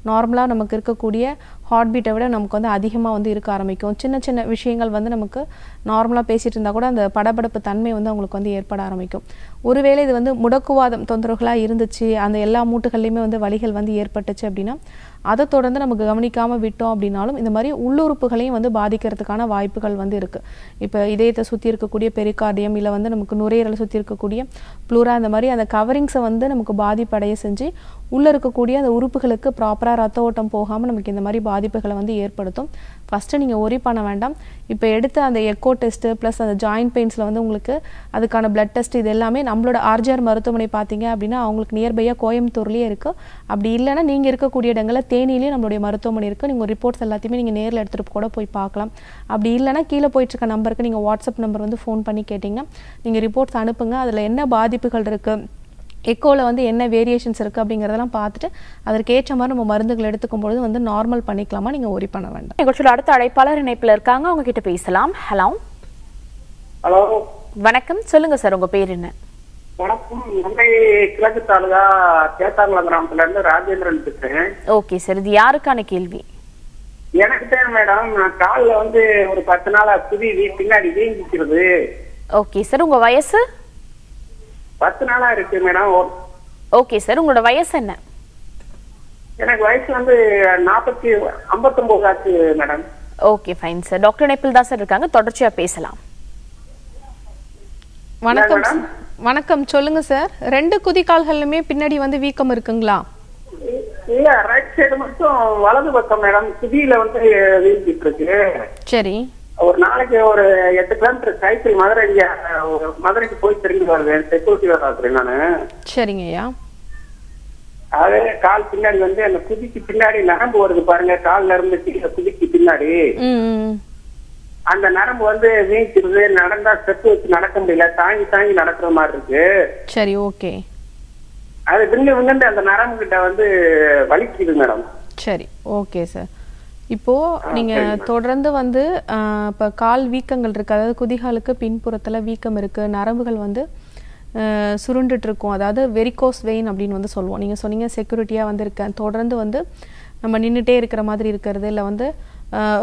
நார்மலாக நமக்கு இருக்கக்கூடிய ஹார்ட் பீட்டை விட நமக்கு வந்து அதிகமாக வந்து இருக்க ஆரம்பிக்கும். சின்ன சின்ன விஷயங்கள் வந்து நமக்கு நார்மலாக பேசிகிட்டு இருந்தால் கூட அந்த படபடப்பு தன்மை வந்து அவங்களுக்கு வந்து ஏற்பட ஆரம்பிக்கும். ஒருவேளை இது வந்து முடக்குவாதம் தொந்தரவுகளாக இருந்துச்சு அந்த எல்லா மூட்டுகள்லையுமே வந்து வலிகள் வந்து ஏற்பட்டுச்சு அப்படின்னா அதை தொடர்ந்து நமக்கு கவனிக்காமல் விட்டோம் அப்படின்னாலும் இந்த மாதிரி உள்ளுறுப்புகளையும் வந்து பாதிக்கிறதுக்கான வாய்ப்புகள் வந்து இருக்குது இப்போ இதயத்தை சுற்றி இருக்கக்கூடிய பெரிகார்டியம் இல்லை வந்து நமக்கு நுரையீரலை சுற்றி இருக்கக்கூடிய ப்ளூரா இந்த மாதிரி அந்த கவரிங்ஸை வந்து நமக்கு பாதிப்படைய செஞ்சு உள்ளே இருக்கக்கூடிய அந்த உறுப்புகளுக்கு ப்ராப்பராக ரத்த ஓட்டம் போகாமல் நமக்கு இந்த மாதிரி பாதிப்புகளை வந்து ஏற்படுத்தும். ஃபஸ்ட்டு நீங்கள் ஒரி பண்ண வேண்டாம். இப்போ எடுத்த அந்த எக்கோ டெஸ்ட்டு ப்ளஸ் அந்த ஜாயின்ட் பெயின்ஸில் வந்து உங்களுக்கு அதுக்கான பிளட் டெஸ்ட் இது எல்லாமே நம்மளோட ஆர்ஜிஆர் மருத்துவமனை பார்த்தீங்க அப்படின்னா அவங்களுக்கு நியர்பையாக கோயம்புத்தூர்லேயே இருக்குது அப்படி இல்லைன்னா நீங்கள் இருக்கக்கூடிய இடங்களில் தேனியிலேயே நம்மளுடைய மருத்துவமனை இருக்குது நீங்கள் ரிப்போர்ட்ஸ் எல்லாத்தையுமே நீங்கள் நேரில் எடுத்துகிட்டு கூட போய் பார்க்கலாம். அப்படி இல்லைன்னா கீழே போயிட்டுருக்க நம்பருக்கு நீங்கள் வாட்ஸ்அப் நம்பர் வந்து ஃபோன் பண்ணி கேட்டிங்கன்னா நீங்கள் ரிப்போர்ட்ஸ் அனுப்புங்க. அதில் என்ன பாதிப்புகள் இருக்குது எக்கோவில் வந்து என்ன வேரியேஷன்ஸ் இருக்குது அப்படிங்கிறதெல்லாம் பார்த்துட்டு அதற்கு ஏற்ற மாதிரி நம்ம மருந்துகள் எடுத்துக்கும் பொழுது வந்து நார்மல் பண்ணிக்கலாமா? நீங்கள் ஒரி பண்ண வேண்டாம். நிகழ்ச்சியில் அடுத்த அழைப்பாளர் இணைப்புல இருக்காங்க. அவங்க கிட்ட பேசலாம். ஹலோ ஹலோ வணக்கம். சொல்லுங்க சார் உங்க பேர் என்ன? வணக்கம். மும்பை கிழக்கு தாலுகா தேத்தாங்குளம் கிராமத்துல இருந்து ராஜேந்திரன் பேசுறேன். ஓகே சார் இது யாருக்கான கேள்வி? எனக்கு தான் மேடம் நான் கால்ல வந்து ஒரு பத்து நாளா புதி வீ பின்னாடி வீங்கிக்கிறது ஓகே சார் உங்க வயசு? பத்து நாளா இருக்கு மேடம் ஓகே சார் உங்களோட வயசு என்ன? எனக்கு வயசு வந்து நாற்பத்தி ஐம்பத்தொன்பது ஆச்சு madam okay fine sir doctor இணைப்பில் தான் சார் இருக்காங்க. தொடர்ச்சியா பேசலாம். வணக்கம். வணக்கம். சொல்லுங்க சார் ரெண்டு குதிகால்களுமே பின்னாடி வந்து வீக்கம் இருக்குங்களா? இல்ல ரைட் சைடு மட்டும் வலது பக்கம் மேடம் குதியில வந்து வீங்கிட்டு இருக்கு. சரி. ஒரு நாளைக்கு ஒரு எட்டு கிலோமீட்டர் சைக்கிள் மதுரை மதுரைக்கு போய் திரும்பி வருவேன் செக்யூரிட்டி வேலை இருக்கிறேன் நானு. சரிங்க ஐயா. அது கால் பின்னாடி வந்து அந்த குதிக்கு பின்னாடி நரம்பு வருது பாருங்க இருந்து கீழே குதிக்கு பின்னாடி. அந்த நரம்பு வந்து வீங்கிருது நடந்தா ஸ்டெப் வச்சு நடக்க முடியல தாங்கி தாங்கி நடக்கிற மாதிரி இருக்கு. சரி ஓகே. அது விண்ணு விண்ணு அந்த நரம்பு கிட்ட வந்து வலிக்குது மேடம். சரி ஓகே சார். இப்போ நீங்க தொடர்ந்து வந்து இப்போ இப்ப கால் வீக்கங்கள் இருக்கு. அதாவது குதிகாலுக்கு பின்புறத்துல வீக்கம் இருக்கு. நரம்புகள் வந்து ஆஹ், சுருண்டுட்டு இருக்கும் அதாவது வெரிகோஸ் வெயின் அப்படின்னு வந்து சொல்லுவோம். நீங்க சொன்னீங்க செக்யூரிட்டியா வந்து இருக்கேன் தொடர்ந்து வந்து நம்ம நின்றுட்டே இருக்கிற மாதிரி இருக்கிறது. இல்லை வந்து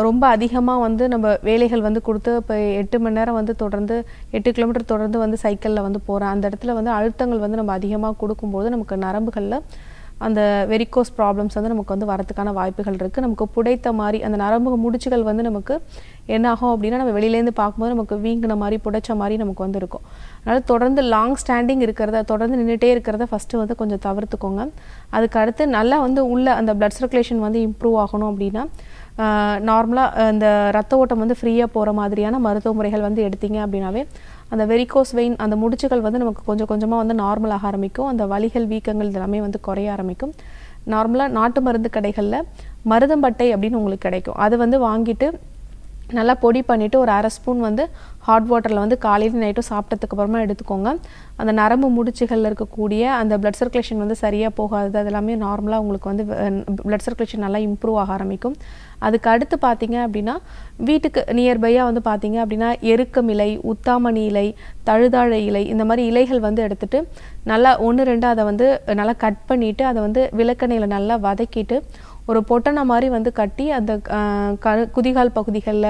ரொம்ப அதிகமாக வந்து நம்ம வேலைகள் வந்து கொடுத்து இப்போ எட்டு மணி நேரம் வந்து தொடர்ந்து எட்டு கிலோமீட்டர் தொடர்ந்து வந்து சைக்கிளில் வந்து போகிறேன் அந்த இடத்துல வந்து அழுத்தங்கள் வந்து நம்ம அதிகமாக கொடுக்கும்போது நமக்கு நரம்புகளில் அந்த வெரிகோஸ் ப்ராப்ளம்ஸ் வந்து நமக்கு வந்து வரதுக்கான வாய்ப்புகள் இருக்குது நமக்கு புடைத்த மாதிரி அந்த நரம்பு முடிச்சுகள் வந்து நமக்கு என்ன ஆகும் அப்படின்னா நம்ம வெளியிலேருந்து பார்க்கும்போது நமக்கு வீங்கின மாதிரி புடைச்ச மாதிரி நமக்கு வந்து இருக்கும். அதனால் தொடர்ந்து லாங் ஸ்டாண்டிங் இருக்கிறத தொடர்ந்து நின்றுட்டே இருக்கிறத ஃபஸ்ட்டு வந்து கொஞ்சம் தவிர்த்துக்கோங்க. அதுக்கு அடுத்து நல்லா வந்து உள்ள அந்த பிளட் சர்க்குலேஷன் வந்து இம்ப்ரூவ் ஆகணும் அப்படின்னா நார்மலாக இந்த ரத்த ஓட்டம் வந்து ஃப்ரீயாக போகிற மாதிரியான மருத்துவ முறைகள் வந்து எடுத்தீங்க அப்படின்னாவே அந்த வெரிகோஸ் வெயின் அந்த முடிச்சுகள் வந்து நமக்கு கொஞ்சம் கொஞ்சமாக வந்து நார்மலாக ஆரம்பிக்கும். அந்த வலிகள் வீக்கங்கள் இதெல்லாமே வந்து குறைய ஆரம்பிக்கும். நார்மலாக நாட்டு மருந்து கடைகளில் மருதம்பட்டை அப்படின்னு உங்களுக்கு கிடைக்கும். அதை வந்து வாங்கிட்டு நல்லா பொடி பண்ணிவிட்டு ஒரு அரை ஸ்பூன் வந்து ஹாட் வாட்டரில் வந்து காலையில் நைட்டும் சாப்பிட்டதுக்கு அப்புறமா எடுத்துக்கோங்க. அந்த நரம்பு முடிச்சுகளில் இருக்கக்கூடிய அந்த பிளட் சர்க்குலேஷன் வந்து சரியாக போகாது அது எல்லாமே நார்மலாக உங்களுக்கு வந்து பிளட் சர்க்குலேஷன் நல்லா இம்ப்ரூவ் ஆக ஆரம்பிக்கும். அதுக்கு அடுத்து பார்த்தீங்க அப்படின்னா வீட்டுக்கு நியர்பையாக வந்து பார்த்தீங்க அப்படின்னா எருக்கம் இலை உத்தாமணி இலை தழுதாழை இலை இந்த மாதிரி இலைகள் வந்து எடுத்துகிட்டு நல்லா ஒன்று ரெண்டு அதை வந்து நல்லா கட் பண்ணிவிட்டு அதை வந்து விளக்கெண்ணெயில் நல்லா வதக்கிட்டு ஒரு பொட்டனை மாதிரி வந்து கட்டி அந்த க குதிகால் பகுதிகளில்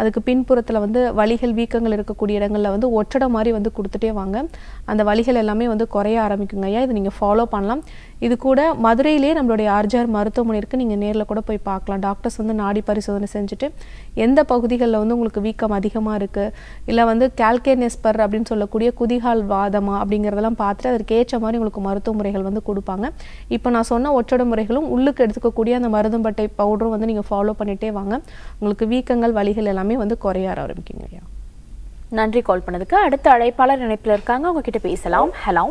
அதுக்கு பின்புறத்தில் வந்து வலிகள் வீக்கங்கள் இருக்கக்கூடிய இடங்களில் வந்து ஒற்றடை மாதிரி வந்து கொடுத்துட்டே வாங்க. அந்த வலிகள் எல்லாமே வந்து குறைய ஆரம்பிக்குங்க. ஐயா இதை நீங்கள் ஃபாலோ பண்ணலாம். இது கூட மதுரையிலே நம்மளுடைய ஆர்ஜார் மருத்துவமனை இருக்குது நீங்கள் நேரில் கூட போய் பார்க்கலாம். டாக்டர்ஸ் வந்து நாடி பரிசோதனை செஞ்சுட்டு எந்த பகுதிகளில் வந்து உங்களுக்கு வீக்கம் அதிகமாக இருக்குது இல்லை வந்து கேல்கேனெஸ்பர் அப்படின்னு சொல்லக்கூடிய குதிகால் வாதமா அப்படிங்கிறதெல்லாம் பார்த்துட்டு அதற்கு ஏற்ற மாதிரி உங்களுக்கு மருத்துவ முறைகள் வந்து கொடுப்பாங்க. இப்போ நான் சொன்ன ஒற்றடை முறைகளும் உள்ளுக்கு எடுத்துக்கக்கூடிய அந்த மருதம்பட்டை பவுடரும் வந்து நீங்கள் ஃபாலோ பண்ணிட்டே வாங்க. உங்களுக்கு வீக்கங்கள் வலிகள் எல்லாமே வந்து குறைய ஆரம்பிக்குங்க ஐயா. நன்றி கால் பண்ணதுக்கு. அடுத்த அழைப்பாளர் இணைப்பில் இருக்காங்க. அவங்க கிட்ட பேசலாம். Hello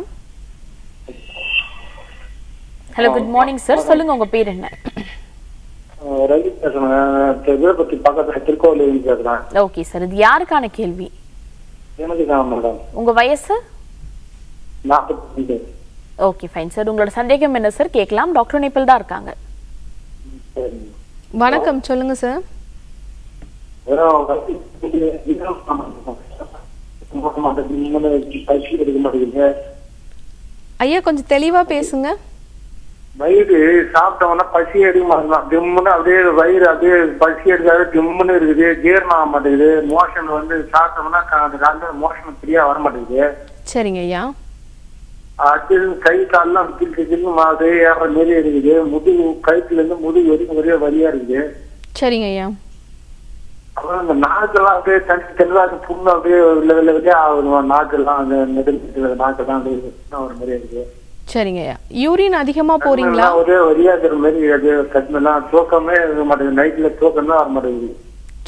hello good morning sir சொல்லுங்க உங்க பேர் என்ன? ரவி பேசுறேன் விழுப்புரத்து பக்கத்துல திருக்கோவிலூர் பேசுறேன். ஓகே சார் இது யாருக்கான கேள்வி? உங்க வயசு? ஓகே ஃபைன் சார் உங்களோட சந்தேகம் என்ன சார் கேட்கலாம். டாக்டர் நிப்பிள் தான் இருக்காங்க. வணக்கம். சொல்லுங்க சார் ஐயா கொஞ்சம் தெளிவா பேசுங்க வயிறு சாப்பிட்டவொன்னா பசி எடுக்க மாட்டேங்குது டிம்முன்னு அப்படியே வயிறு அப்படியே பசி எடுக்காது டிம்முன்னு இருக்குது ஜீரணம் ஆக மாட்டேங்குது மோஷன் வந்து சாப்பிட்டோம்னா அந்த காலத்துல மோஷன் ஃப்ரீயா வர மாட்டேங்குது சரிங்க ஐயா அது கை கால்லாம் கிழக்கு கிழக்கு மாது ஏற மாரி இருக்குது முதுகு கழுத்துல இருந்து முதுகு வரைக்கும் ஒரே வலியா இருக்குது சரிங்க ஐயா அப்புறம் இந்த நாக்கெல்லாம் அப்படியே தனி தெளிவாக புண்ணு அப்படியே வெள்ளை வெள்ளை வெளியே நாக்கெல்லாம் அந்த நெடுல் நாக்கெல்லாம் அப்படியே ஒரு மாதிரி இருக்குது சரிங்க. யூரின் அதிகமா போறீங்களா? ஒரே வரியா இருக்கிற மாதிரி அது கண்ணெல்லாம் தூக்கமே இருக்க மாட்டேங்குது. நைட்ல தூக்கம் தான் வர மாட்டேங்குது.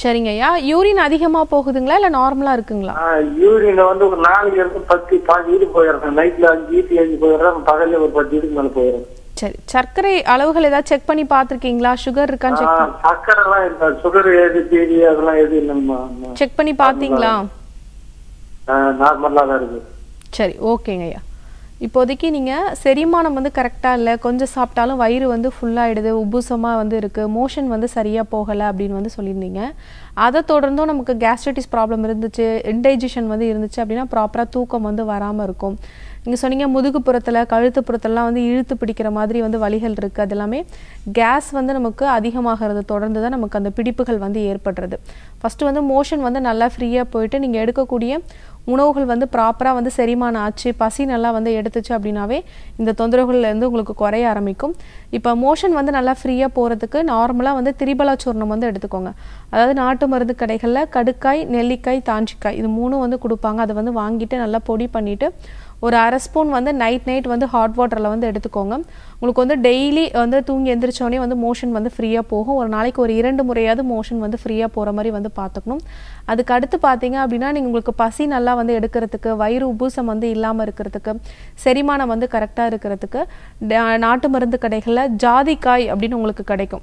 சரிங்க. ஐயா யூரின் அதிகமா போகுதுங்களா இல்ல நார்மலா இருக்குங்களா? யூரின் வந்து ஒரு நாளைக்கு இருந்து பத்து பாஞ்சு வீடு போயிடுறேன். நைட்ல அஞ்சு வீட்டு அஞ்சு போயிடுறேன். பகல்ல ஒரு பத்து வீட்டுக்கு மேல போயிடுறேன். சரி சர்க்கரை அளவுகள் ஏதாவது செக் பண்ணி பார்த்திருக்கீங்களா? சுகர் இருக்கான்னு செக் எல்லாம் இருக்கா சுகர் எது பேரி அதெல்லாம் எது இல்லைம்மா. செக் பண்ணி பார்த்தீங்களா? நார்மலா தான் இருக்கு. சரி ஓகேங்க ஐயா. இப்போதைக்கு நீங்கள் செரிமானம் வந்து கரெக்டாக இல்லை. கொஞ்சம் சாப்பிட்டாலும் வயிறு வந்து ஃபுல்லாகிடுது உப்புசமாக வந்து இருக்குது மோஷன் வந்து சரியாக போகலை அப்படின்னு வந்து சொல்லியிருந்தீங்க. அதை தொடர்ந்தும் நமக்கு கேஸ்ட்ரைட்டிஸ் ப்ராப்ளம் இருந்துச்சு இன்டைஜஷன் வந்து இருந்துச்சு அப்படின்னா ப்ராப்பராக தூக்கம் வந்து வராமல் இருக்கும். நீங்கள் சொன்னீங்க முதுகுப்புறத்தில் கழுத்துப்புறத்துலலாம் வந்து இழுத்து பிடிக்கிற மாதிரி வந்து வலிகள் இருக்குது அது எல்லாமே கேஸ் வந்து நமக்கு அதிகமாகிறது தொடர்ந்து தான் நமக்கு அந்த பிடிப்புகள் வந்து ஏற்படுறது. ஃபஸ்ட்டு வந்து மோஷன் வந்து நல்லா ஃப்ரீயாக போயிட்டு நீங்கள் எடுக்கக்கூடிய உணவுகள் வந்து ப்ராப்பராக வந்து செரிமானம் ஆச்சு பசி நல்லா வந்து எடுத்துச்சு அப்படின்னாவே இந்த தொந்தரவுகள்லேருந்து உங்களுக்கு குறைய ஆரம்பிக்கும். இப்போ மோஷன் வந்து நல்லா ஃப்ரீயாக போகிறதுக்கு நார்மலாக வந்து திரிபலா சூர்ணம் வந்து எடுத்துக்கோங்க. அதாவது நாட்டு மருந்து கடைகளில் கடுக்காய் நெல்லிக்காய் தாஞ்சிக்காய் இது மூணும் வந்து கொடுப்பாங்க. அதை வந்து வாங்கிட்டு நல்லா பொடி பண்ணிவிட்டு ஒரு அரை ஸ்பூன் வந்து நைட் நைட் வந்து ஹாட் வாட்டரில் வந்து எடுத்துக்கோங்க. உங்களுக்கு வந்து டெய்லி வந்து தூங்கி எந்திரிச்சோடனே வந்து மோஷன் வந்து ஃப்ரீயாக போகும். ஒரு நாளைக்கு ஒரு இரண்டு முறையாவது மோஷன் வந்து ஃப்ரீயாக போகிற மாதிரி வந்து பார்த்துக்கணும். அதுக்கு அடுத்து பார்த்தீங்க அப்படின்னா நீங்கள் உங்களுக்கு பசி நல்லா வந்து எடுக்கிறதுக்கு வயிறு உபூசம் வந்து இல்லாமல் இருக்கிறதுக்கு செரிமானம் வந்து கரெக்டாக இருக்கிறதுக்கு ட- நாட்டு மருந்து கடைகளில் ஜாதிக்காய் அப்படின்னு உங்களுக்கு கிடைக்கும்.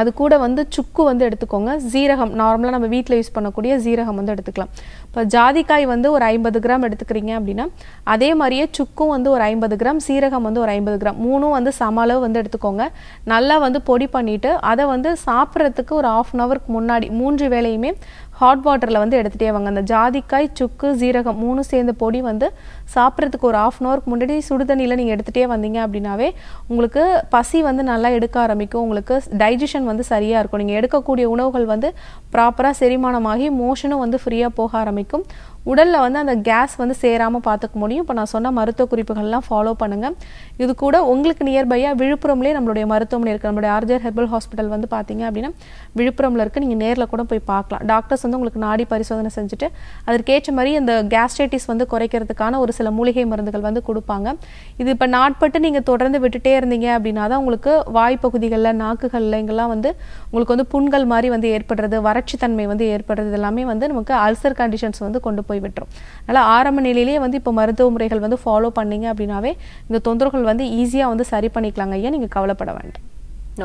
அது கூட வந்து சுக்கு வந்து எடுத்துக்கோங்க. ஜீரகம் நார்மலாக நம்ம வீட்டில் யூஸ் பண்ணக்கூடிய ஜீரகம் வந்து எடுத்துக்கலாம். இப்போ ஜாதிக்காய் வந்து ஒரு ஐம்பது கிராம் எடுத்துக்கிறீங்க அப்படின்னா அதே மாதிரியே சுக்கும் வந்து ஒரு ஐம்பது கிராம் சீரகம் வந்து ஒரு ஐம்பது கிராம். மூணும் வந்து சம அளவு வந்து எடுத்துக்கோங்க. நல்லா வந்து பொடி பண்ணிவிட்டு அதை வந்து சாப்பிட்றதுக்கு ஒரு ஆஃப் அன் ஹவருக்கு முன்னாடி மூன்று வேளையுமே ஹாட் வாட்டரில் வந்து எடுத்துகிட்டே வாங்க. அந்த ஜாதிக்காய் சுக்கு ஜீரகம் மூணு சேர்ந்த பொடி வந்து சாப்பிட்றதுக்கு ஒரு ஆஃப் அன் ஹவருக்கு முன்னாடி சுடுதண்ணியில் நீங்கள் எடுத்துகிட்டே வந்தீங்க அப்படின்னாவே உங்களுக்கு பசி வந்து நல்லா எடுக்க ஆரம்பிக்கும். உங்களுக்கு டைஜஷன் வந்து சரியாக இருக்கும். நீங்கள் எடுக்கக்கூடிய உணவுகள் வந்து ப்ராப்பராக செரிமானமாகி மோஷனும் வந்து ஃப்ரீயாக போக ஆரம்பிக்கும். உடலில் வந்து அந்த கேஸ் வந்து சேராமல் பார்த்துக்க முடியும். இப்போ நான் சொன்ன மருத்துவ குறிப்புகள்லாம் ஃபாலோ பண்ணுங்கள் இது கூட உங்களுக்கு நியர்பையாக விழுப்புரம்லேயே நம்மளுடைய மருத்துவமனை இருக்குது நம்மளுடைய ஆர்ஜர் ஹெர்பல் ஹாஸ்பிட்டல் வந்து பார்த்தீங்க அப்படின்னா விழுப்புரம்ல இருக்குது நீங்கள் நேரில் கூட போய் பார்க்கலாம். டாக்டர்ஸ் வந்து உங்களுக்கு நாடி பரிசோதனை செஞ்சுட்டு அதற்கேற்ற மாதிரி அந்த கேஸ்ட்ரைட்டிஸ் வந்து குறைக்கிறதுக்கான ஒரு சில மூலிகை மருந்துகள் வந்து கொடுப்பாங்க. இது இப்போ நாட்பட்டு நீங்கள் தொடர்ந்து விட்டுட்டே இருந்தீங்க அப்படின்னா தான் உங்களுக்கு வாய்ப்பகுதிகளில் நாக்குகளில் இங்கெல்லாம் வந்து உங்களுக்கு வந்து புண்கள் மாதிரி வந்து ஏற்படுறது வறட்சி தன்மை வந்து ஏற்படுறது எல்லாமே வந்து நமக்கு அல்சர் கண்டிஷன்ஸ் வந்து கொண்டு போய் விட்டுரும். அதனால் ஆரம்ப நிலையிலேயே வந்து இப்போ மருத்துவ முறைகள் வந்து ஃபாலோ பண்ணீங்க அப்படின்னாவே இந்த தொந்தரவுகள் வந்து ஈஸியாக வந்து சரி பண்ணிக்கலாங்க ஐயா. நீங்கள் கவலைப்பட வேண்டாம்.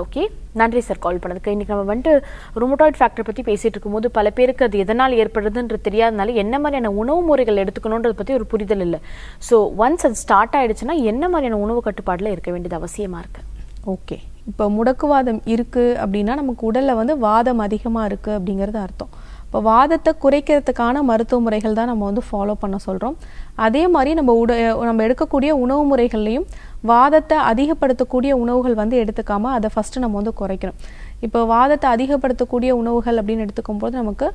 ஓகே நன்றி சார் கால் பண்ணதுக்கு. இன்னைக்கு நம்ம வந்துட்டு ருமட்டாய்ட் ஃபேக்டர் பற்றி பேசிட்டு இருக்கும்போது பல பேருக்கு அது எதனால் ஏற்படுதுன்றது தெரியாதனால என்ன மாதிரியான உணவு முறைகள் எடுத்துக்கணுன்றதை பற்றி ஒரு புரிதல் இல்லை. ஸோ ஒன்ஸ் அது ஸ்டார்ட் ஆயிடுச்சுன்னா என்ன மாதிரியான உணவு கட்டுப்பாடில் இருக்க வேண்டியது அவசியமா இருக்கு? ஓகே இப்போ முடக்குவாதம் இருக்குது அப்படின்னா நமக்கு உடலில் வந்து வாதம் அதிகமாக இருக்குது அப்படிங்கிறது அர்த்தம். இப்போ வாதத்தை குறைக்கிறதுக்கான மருத்துவ முறைகள் தான் நம்ம வந்து ஃபாலோ பண்ண சொல்கிறோம் அதே மாதிரி நம்ம உட நம்ம எடுக்கக்கூடிய உணவு முறைகள்லையும் வாதத்தை அதிகப்படுத்தக்கூடிய உணவுகள் வந்து எடுத்துக்காமல் அதை ஃபஸ்ட்டு நம்ம வந்து குறைக்கணும். இப்போ வாதத்தை அதிகப்படுத்தக்கூடிய உணவுகள் அப்படின்னு எடுத்துக்கும் போது நமக்கு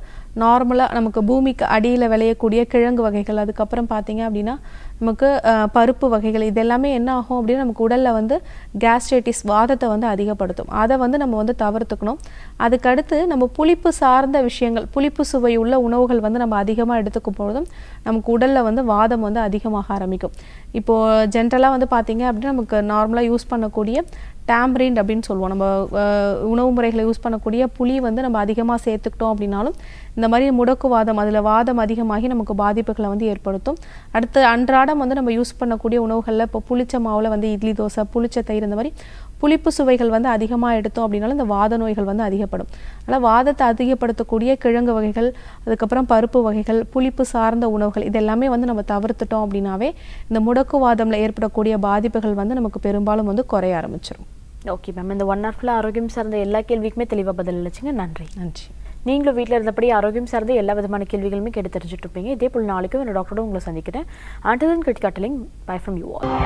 நார்மலாக நமக்கு பூமிக்கு அடியில் விளையக்கூடிய கிழங்கு வகைகள் அதுக்கப்புறம் பார்த்தீங்க அப்படின்னா நமக்கு பருப்பு வகைகள் இது எல்லாமே என்ன ஆகும் அப்படின்னா நமக்கு உடலில் வந்து கேஸ்ட்ரைட்டிஸ் வாதத்தை வந்து அதிகப்படுத்தும். அதை வந்து நம்ம வந்து தவிர்த்துக்கணும். அதுக்கடுத்து நம்ம புளிப்பு சார்ந்த விஷயங்கள் புளிப்பு சுவை உள்ள உணவுகள் வந்து நம்ம அதிகமாக எடுத்துக்கும் பொழுதும் நமக்கு உடலில் வந்து வாதம் வந்து அதிகமாக ஆரம்பிக்கும். இப்போது ஜென்ரலாக வந்து பார்த்தீங்க அப்படின்னா நமக்கு நார்மலாக யூஸ் பண்ணக்கூடிய டேம்ரிண்ட் அப்படின்னு சொல்லுவோம். நம்ம உணவு முறைகளை யூஸ் பண்ணக்கூடிய புளி வந்து நம்ம அதிகமாக சேர்த்துக்கிட்டோம் அப்படின்னாலும் இந்த மாதிரி முடக்குவாதம் அதில் வாதம் அதிகமாகி நமக்கு பாதிப்புகளை வந்து ஏற்படுத்தும். அடுத்து அன்றாடம் வந்து நம்ம யூஸ் பண்ணக்கூடிய உணவுகளில் இப்போ புளிச்ச மாவில் வந்து இட்லி தோசை புளிச்ச தயிர் இந்த மாதிரி புளிப்பு சுவைகள் வந்து அதிகமாக எடுத்தோம் அப்படின்னாலும் இந்த வாத நோய்கள் வந்து அதிகப்படும். ஆனால் வாதத்தை அதிகப்படுத்தக்கூடிய கிழங்கு வகைகள் அதுக்கப்புறம் பருப்பு வகைகள் புளிப்பு சார்ந்த உணவுகள் இது எல்லாமே வந்து நம்ம தவிர்த்துட்டோம் அப்படின்னாவே இந்த முடக்குவாதம்ல ஏற்படக்கூடிய பாதிப்புகள் வந்து நமக்கு பெரும்பாலும் வந்து குறைய ஆரம்பிச்சிடும் ஓகே மேம் இந்த ஒன் ஹவர் ஃபுல்லாக ஆரோக்கியம் சார்ந்த எல்லா கேள்விக்குமே தெளிவாக பதில் அளிச்சிங்க. நன்றி. நன்றி. நீங்களும் வீட்டில் இருந்தபடி ஆரோக்கியம் சார்ந்த எல்லா விதமான கேள்விகளுமே கேட்டு தெரிஞ்சுட்டு இருப்பீங்க. இதே போல் நாளைக்கும் என்னோட டாக்டரோட உங்களை சந்திக்கிறேன். ஆண்டதன் கிரிட்டிகாட்டலிங் பை ஃப்ரம் யூ ஆல்